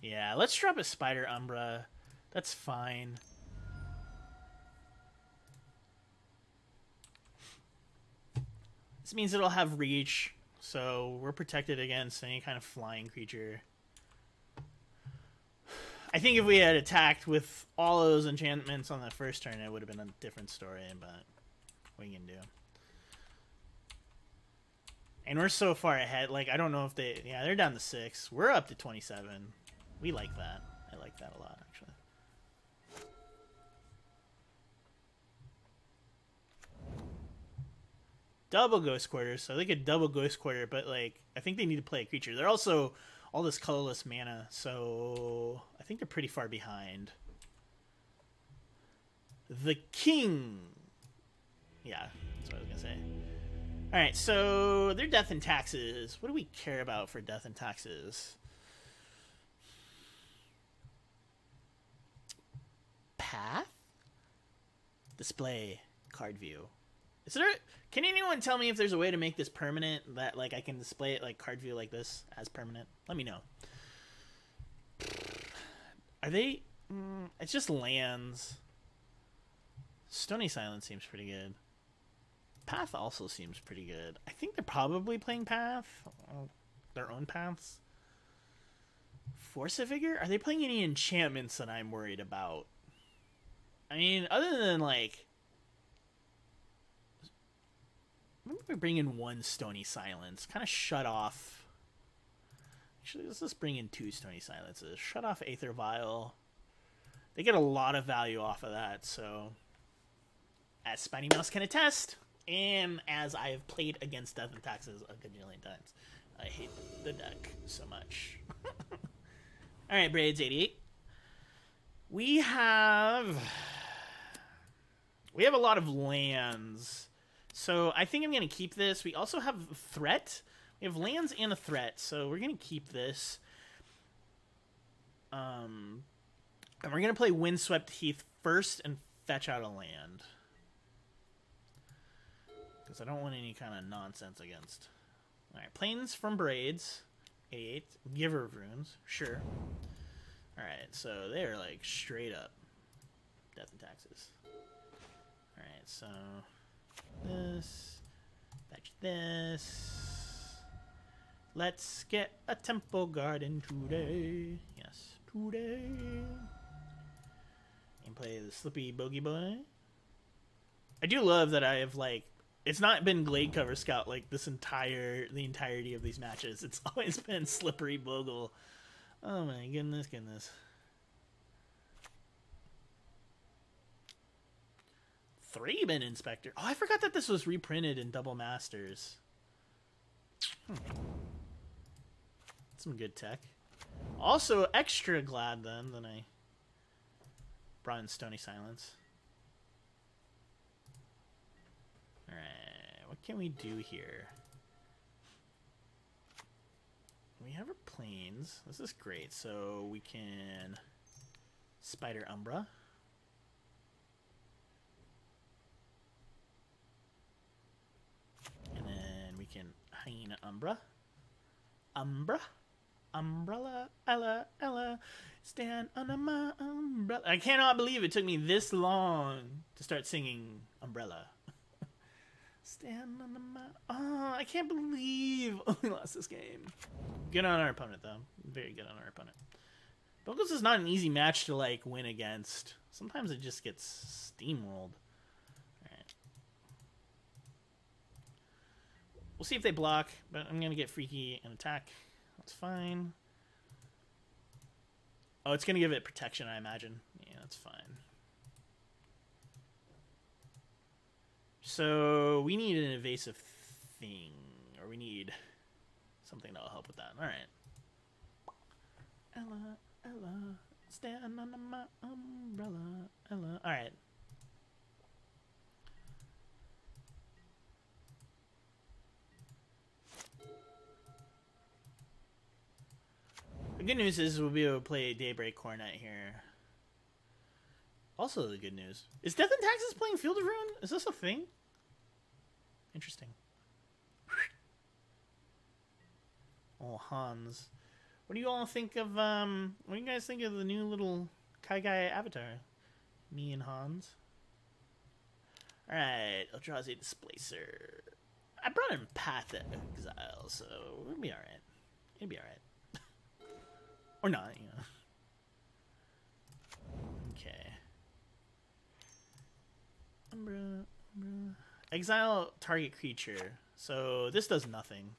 Yeah, let's drop a Spider Umbra. That's fine. This means it'll have reach. So we're protected against any kind of flying creature. I think if we had attacked with all of those enchantments on the first turn, it would have been a different story, but we to do? And we're so far ahead. Like, I don't know if they... Yeah, they're down to 6. We're up to 27. We like that. I like that a lot, actually. Double Ghost Quarter, so they could double Ghost Quarter, but like I think they need to play a creature. They're also all this colorless mana, so I think they're pretty far behind. The King. Yeah, that's what I was gonna say. All right, so their death and taxes. What do we care about for death and taxes? Path. Display card view. Is there? Can anyone tell me if there's a way to make this permanent that like I can display it like card view like this as permanent? Let me know. Are they? Mm, it's just lands. Stony Silence seems pretty good. Path also seems pretty good. I think they're probably playing Path, their own paths. Force of Vigor? Are they playing any enchantments that I'm worried about? I mean, other than like Maybe we bring in one Stony Silence. Kind of shut off. Actually, let's just bring in two Stony Silences. Shut off Aether Vial. They get a lot of value off of that, so. As Spiny Mouse can attest, and as I have played against Death and Taxes a gajillion times, I hate the deck so much. [laughs] Alright, Braids 88. We have. We have a lot of lands so I think I'm going to keep this. We also have threat. We have lands and a threat, so we're going to keep this. Um, and we're going to play Windswept Heath first and fetch out a land. Because I don't want any kind of nonsense against. Alright, Plains from Braids. 88. Giver of Runes. Sure. Alright, so they're like straight up death and taxes. Alright, so this. Fetch this. Let's get a temple garden today. Yes, today. And play the Slippy Bogey Boy. I do love that I have like it's not been Gladecover Scout like this entire the entirety of these matches. It's [laughs] always been Slippery Bogle. Oh my goodness, goodness. Thraben Inspector. Oh, I forgot that this was reprinted in Double Masters. Hmm. Some good tech. Also, extra glad then that I Brought in Stony Silence. Alright, what can we do here? We have our plains. This is great. So we can Spider Umbra. And can Hyena Umbra. Umbra. Umbrella, Ella, Ella, stand under my umbrella. I cannot believe it took me this long to start singing Umbrella. [laughs] stand under my. Oh, I can't believe [laughs] we lost this game. Good on our opponent, though. Very good on our opponent. Bogos is not an easy match to like win against. Sometimes it just gets steamrolled. We'll see if they block, but I'm gonna get freaky and attack. That's fine. Oh, it's going to give it protection, I imagine. Yeah, that's fine. So, we need an evasive thing. Or we need something that'll help with that. Alright. Ella, Ella, stand under my umbrella. Ella. Alright. The good news is we'll be able to play Daybreak Coronet here. Also, the good news is Death and Taxes playing Field of Ruin. Is this a thing? Interesting. Oh, Hans. What do you all think of, um, what do you guys think of the new little KyGuy avatar? Me and Hans. Alright, Eldrazi Displacer. I brought in Path of Exile, so we'll be alright. It'll be alright. Or not, you know. Okay. Umbra, Umbra. Exile target creature. So this does nothing.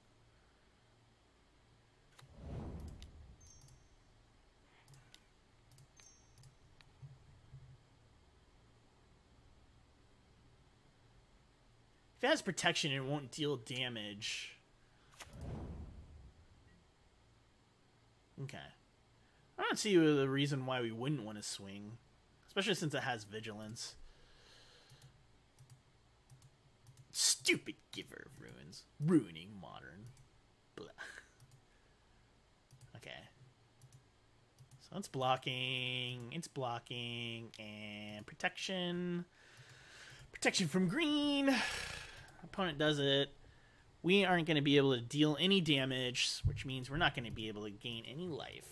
If it has protection, it won't deal damage. Okay. I don't see the reason why we wouldn't want to swing, especially since it has vigilance. Stupid giver of ruins, ruining modern. Blah. Okay. So it's blocking, it's blocking, and protection. Protection from green. Opponent does it. We aren't going to be able to deal any damage, which means we're not going to be able to gain any life.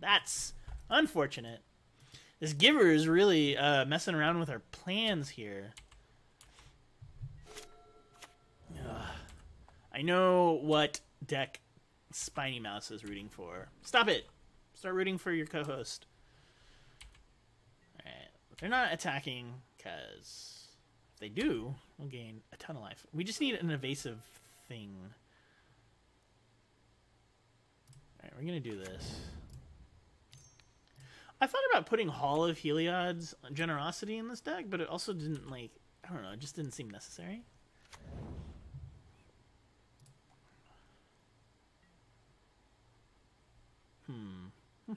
That's unfortunate. This giver is really uh, messing around with our plans here. Ugh. I know what deck Spiny Mouse is rooting for. Stop it! Start rooting for your co-host. Alright. They're not attacking, because if they do, we'll gain a ton of life. We just need an evasive thing. Alright, we're gonna do this. I thought about putting Hall of Heliod's Generosity in this deck, but it also didn't, like, I don't know, it just didn't seem necessary. Hmm. [laughs]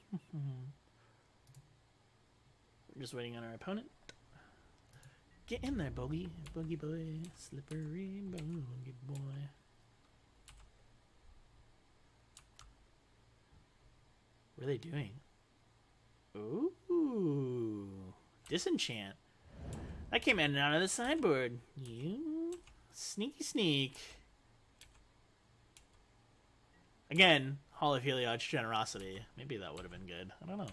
We're just waiting on our opponent. Get in there, bogey. Boogie boy. Slippery boogie boy. What are they doing? Ooh. Disenchant. That came in and out of the sideboard. You sneaky sneak. Again, Hall of Heliod's generosity. Maybe that would have been good. I don't know.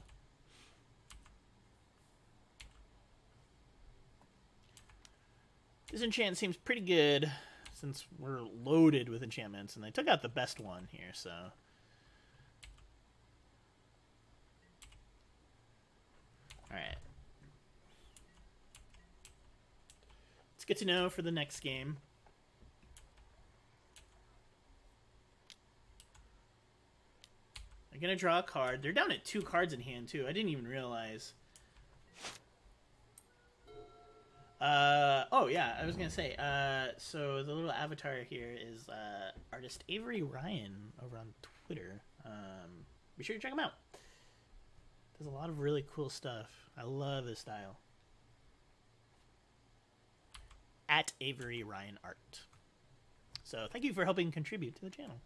Disenchant seems pretty good since we're loaded with enchantments, and they took out the best one here, so. Alright. It's good to know for the next game. I'm gonna draw a card. They're down at two cards in hand, too. I didn't even realize. Uh, oh, yeah, I was gonna say, uh, so the little avatar here is, uh, artist Avery Ryan over on Twitter. Um, be sure to check him out. There's a lot of really cool stuff. I love this style. At Avery Ryan Art. So thank you for helping contribute to the channel.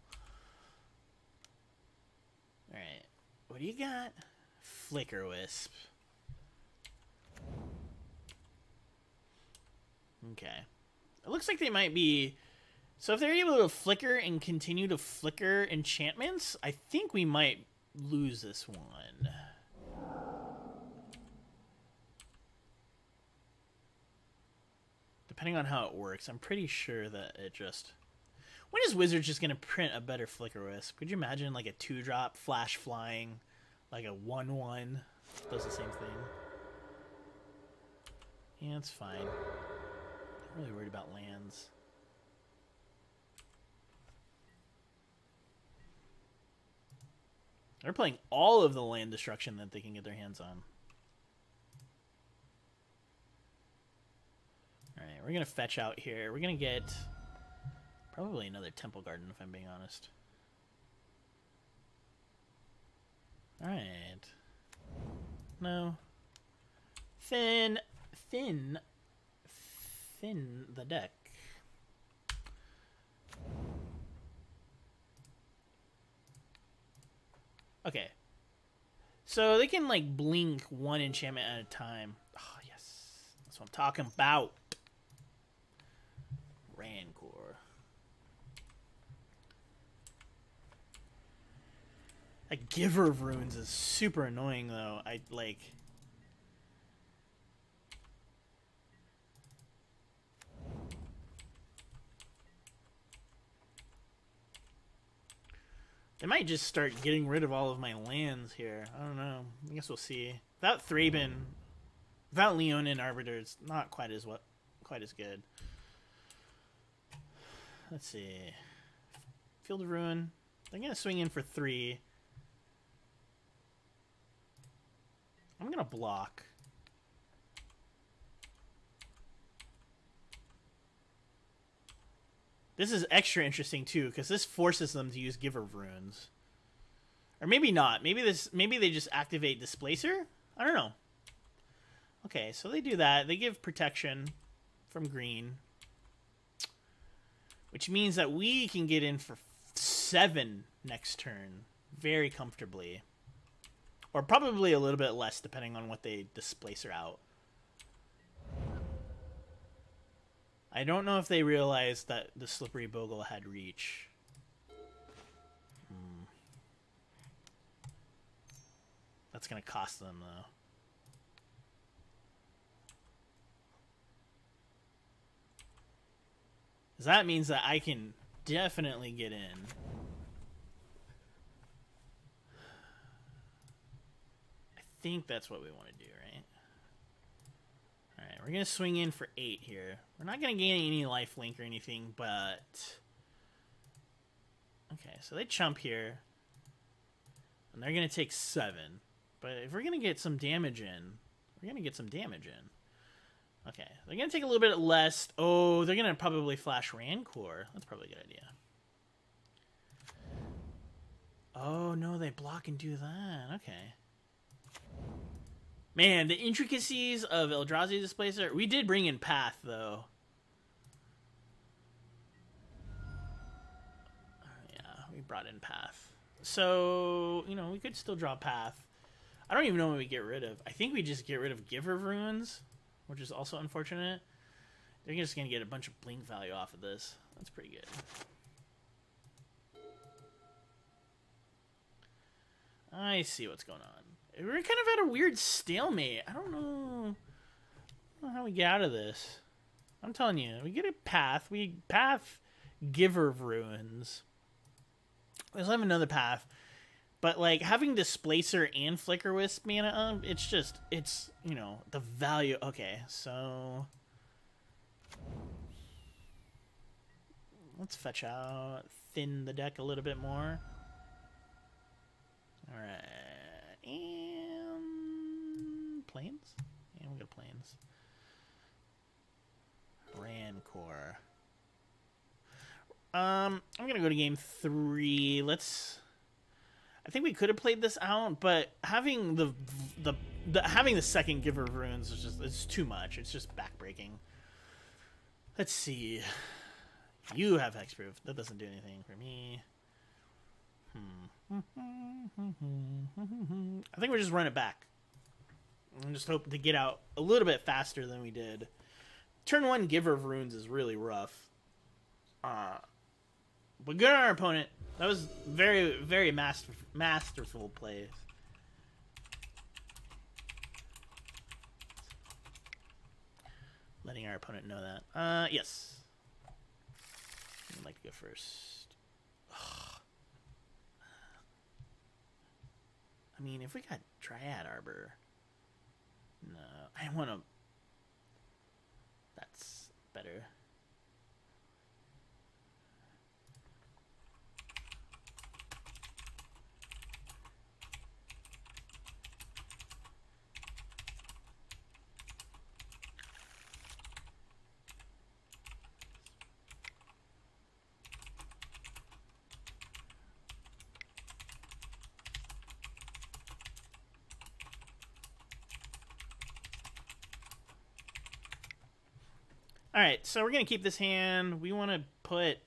Alright. What do you got? Flicker Wisp. Okay. It looks like they might be... So if they're able to flicker and continue to flicker enchantments, I think we might lose this one. Depending on how it works, I'm pretty sure that it just... When is Wizard just going to print a better Flicker Wisp? Could you imagine like a 2-drop flash flying, like a 1-1 does the same thing? Yeah, it's fine. I'm really worried about lands. They're playing all of the land destruction that they can get their hands on. Alright, we're going to fetch out here. We're going to get probably another Temple Garden, if I'm being honest. Alright. No. Thin. Thin. Thin the deck. Okay. So they can like blink one enchantment at a time. Oh yes. That's what I'm talking about. Rancor. A giver of runes is super annoying though. I like They might just start getting rid of all of my lands here. I don't know. I guess we'll see. Without Thraben, without Leonin Arbiter, it's not quite as what, quite as good. Let's see. Field of Ruin. I'm gonna swing in for three. I'm gonna block. This is extra interesting too because this forces them to use Giver Runes, or maybe not. Maybe this. Maybe they just activate Displacer. I don't know. Okay, so they do that. They give protection from green, which means that we can get in for seven next turn very comfortably, or probably a little bit less depending on what they displace her out. I don't know if they realized that the Slippery Bogle had reach. Hmm. That's going to cost them, though. That means that I can definitely get in. I think that's what we want to do, right? Alright, we're going to swing in for 8 here. We're not going to gain any life link or anything, but... Okay, so they chump here. And they're going to take 7. But if we're going to get some damage in, we're going to get some damage in. Okay, they're to take a little bit less. Oh, they're to probably flash Rancor. That's probably a good idea. Oh, no, they block and do that. Okay. Man, the intricacies of Eldrazi Displacer. We did bring in Path, though. Yeah, we brought in Path. So, you know, we could still draw Path. I don't even know what we get rid of. I think we just get rid of Giver Runes, which is also unfortunate. They're just going to get a bunch of blink value off of this. That's pretty good. I see what's going on we're kind of at a weird stalemate. I don't know, I don't know how we get out of this. I'm telling you, we get a path. We path Giver of ruins. Let's have another path. But like having Displacer and Flicker Wisp mana, um, it's just it's you know the value. Okay, so let's fetch out, thin the deck a little bit more. All right, and plains? Yeah, we got plains. Rancor. Um, I'm gonna go to game three. Let's. I think we could have played this out, but having the the, the having the second Giver of Runes is just it's too much. It's just backbreaking. Let's see. You have hexproof. That doesn't do anything for me. Hmm. [laughs] I think we're just run it back. I'm just hoping to get out a little bit faster than we did. Turn one Giver of Runes is really rough. Uh, but good on our opponent. That was very, very master, masterful play. Letting our opponent know that. Uh, yes. I'd like to go first. [sighs] I mean, if we got Dryad Arbor... No, I want to... That's better. All right, so we're gonna keep this hand. We want to put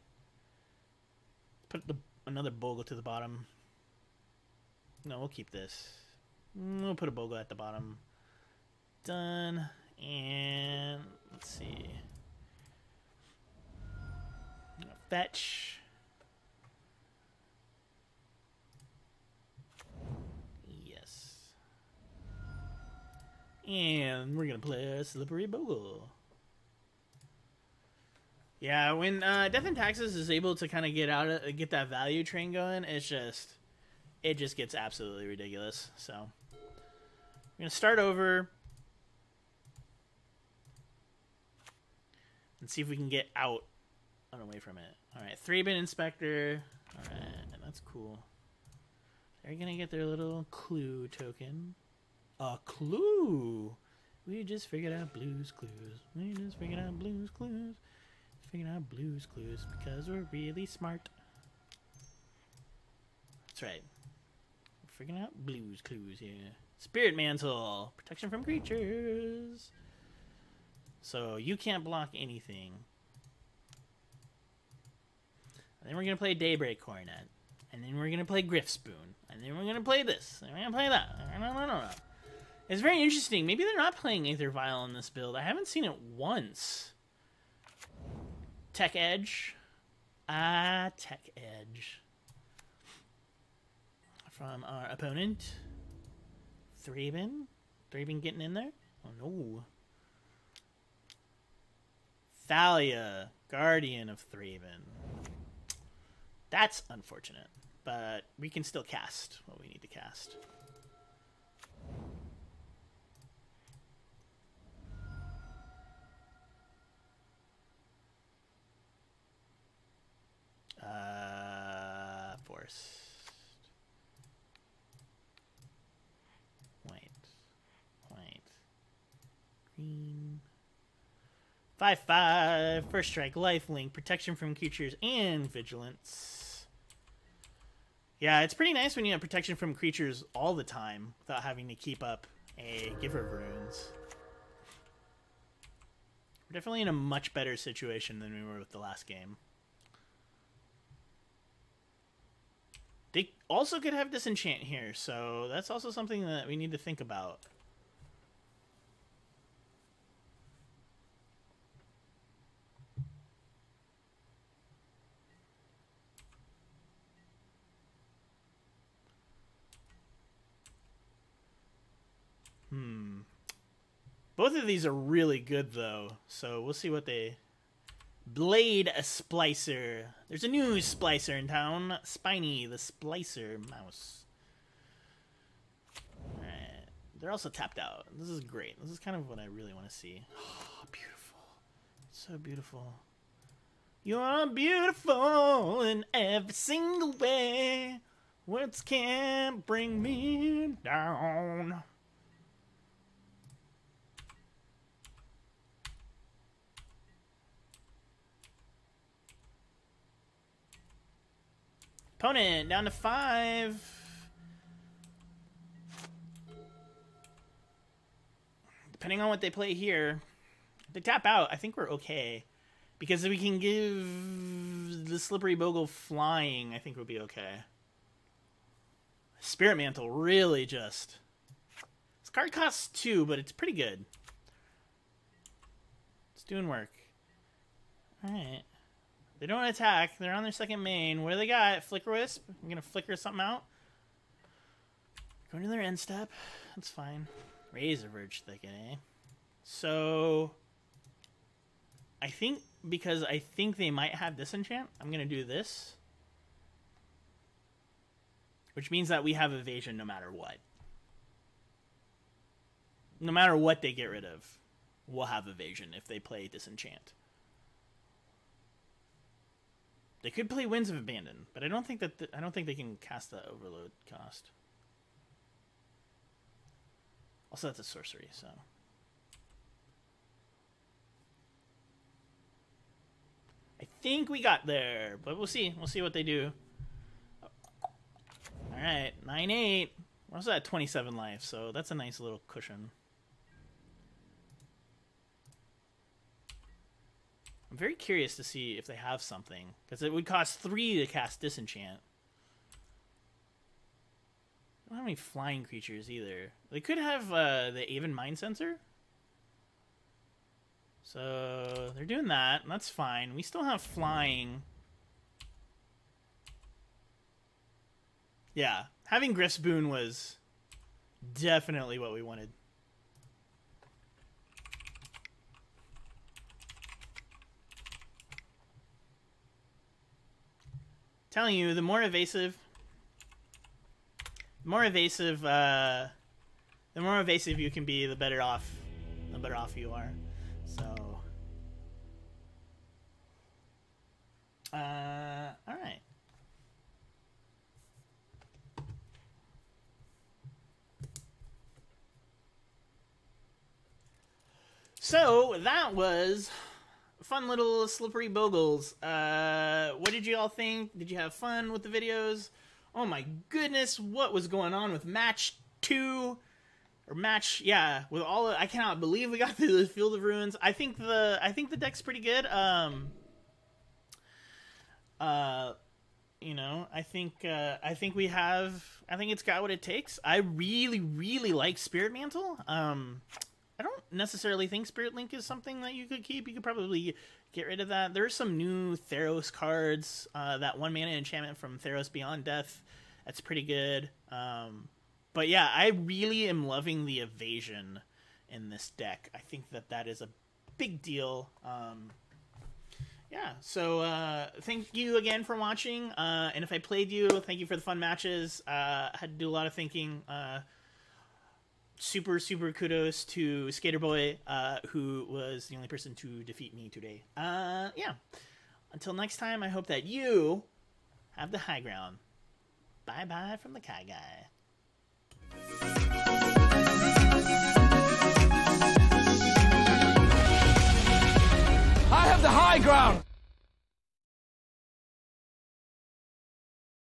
put the another bogle to the bottom. No, we'll keep this. We'll put a bogle at the bottom. Done. And let's see. Fetch. Yes. And we're gonna play a slippery bogle. Yeah, when uh, Death and Taxes is able to kind of get out of get that value train going, it's just it just gets absolutely ridiculous. So I'm gonna start over and see if we can get out and away from it. All right, Thraben inspector. All right, that's cool. They're gonna get their little clue token. A clue. We just figured out blues clues. We just figured out blues clues figuring out blues clues because we're really smart. That's right. We're figuring out blues clues here. Spirit Mantle. Protection from creatures. So you can't block anything. And then we're going to play Daybreak Coronet. And then we're going to play Gryff's Boon. And then we're going to play this. And we're going to play that. No, no, no. It's very interesting. Maybe they're not playing Aether Vial in this build. I haven't seen it once. Tech Edge. Ah, Tech Edge. From our opponent. Thraben. Thraben getting in there? Oh no. Thalia, Guardian of Thraben. That's unfortunate, but we can still cast what we need to cast. Uh, forced. White. White. Green. 5 5. First strike, life link, protection from creatures, and vigilance. Yeah, it's pretty nice when you have protection from creatures all the time without having to keep up a Giver of Runes. We're definitely in a much better situation than we were with the last game. They also could have disenchant here, so that's also something that we need to think about. Hmm. Both of these are really good, though, so we'll see what they Blade a Splicer. There's a new Splicer in town. Spiny the Splicer mouse. Alright. They're also tapped out. This is great. This is kind of what I really want to see. Oh, [gasps] beautiful. So beautiful. You're beautiful in every single way. Words can't bring me down. Opponent down to five. Depending on what they play here, if they tap out, I think we're okay. Because if we can give the Slippery Bogle flying, I think we'll be okay. Spirit Mantle really just... This card costs two, but it's pretty good. It's doing work. Alright. They don't attack. They're on their second main. What do they got? Flicker Wisp? I'm going to flicker something out. Going to their end step. That's fine. Razorverge Thicket, eh? So... I think because I think they might have disenchant, I'm going to do this. Which means that we have evasion no matter what. No matter what they get rid of, we'll have evasion if they play disenchant. They could play Winds of Abandon, but I don't think that I don't think they can cast the overload cost. Also, that's a sorcery, so. I think we got there, but we'll see. We'll see what they do. All right, nine eight. We're also at twenty seven life, so that's a nice little cushion. I'm very curious to see if they have something because it would cost three to cast disenchant. I don't have any flying creatures either. They could have uh, the Aven Mindcensor. So they're doing that, and that's fine. We still have flying. Yeah, having Gryff's Boon was definitely what we wanted. Telling you, the more evasive, the more evasive, uh, the more evasive you can be, the better off, the better off you are. So, uh, all right. So that was fun little slippery bogles. Uh, what did you all think? Did you have fun with the videos? Oh my goodness, what was going on with match two? or match yeah with all of, i cannot believe we got [laughs] through the field of ruins i think the i think the deck's pretty good um uh you know i think uh i think we have i think it's got what it takes i really really like spirit mantle um i don't necessarily think spirit link is something that you could keep you could probably get rid of that there's some new theros cards uh that one mana enchantment from theros beyond death that's pretty good um but yeah, I really am loving the evasion in this deck. I think that that is a big deal. Um, yeah, so uh, thank you again for watching. Uh, and if I played you, thank you for the fun matches. Uh, I had to do a lot of thinking. Uh, super, super kudos to Skater Boy, uh, who was the only person to defeat me today. Uh, yeah. Until next time, I hope that you have the high ground. Bye bye from the KyGuy. I have the high ground!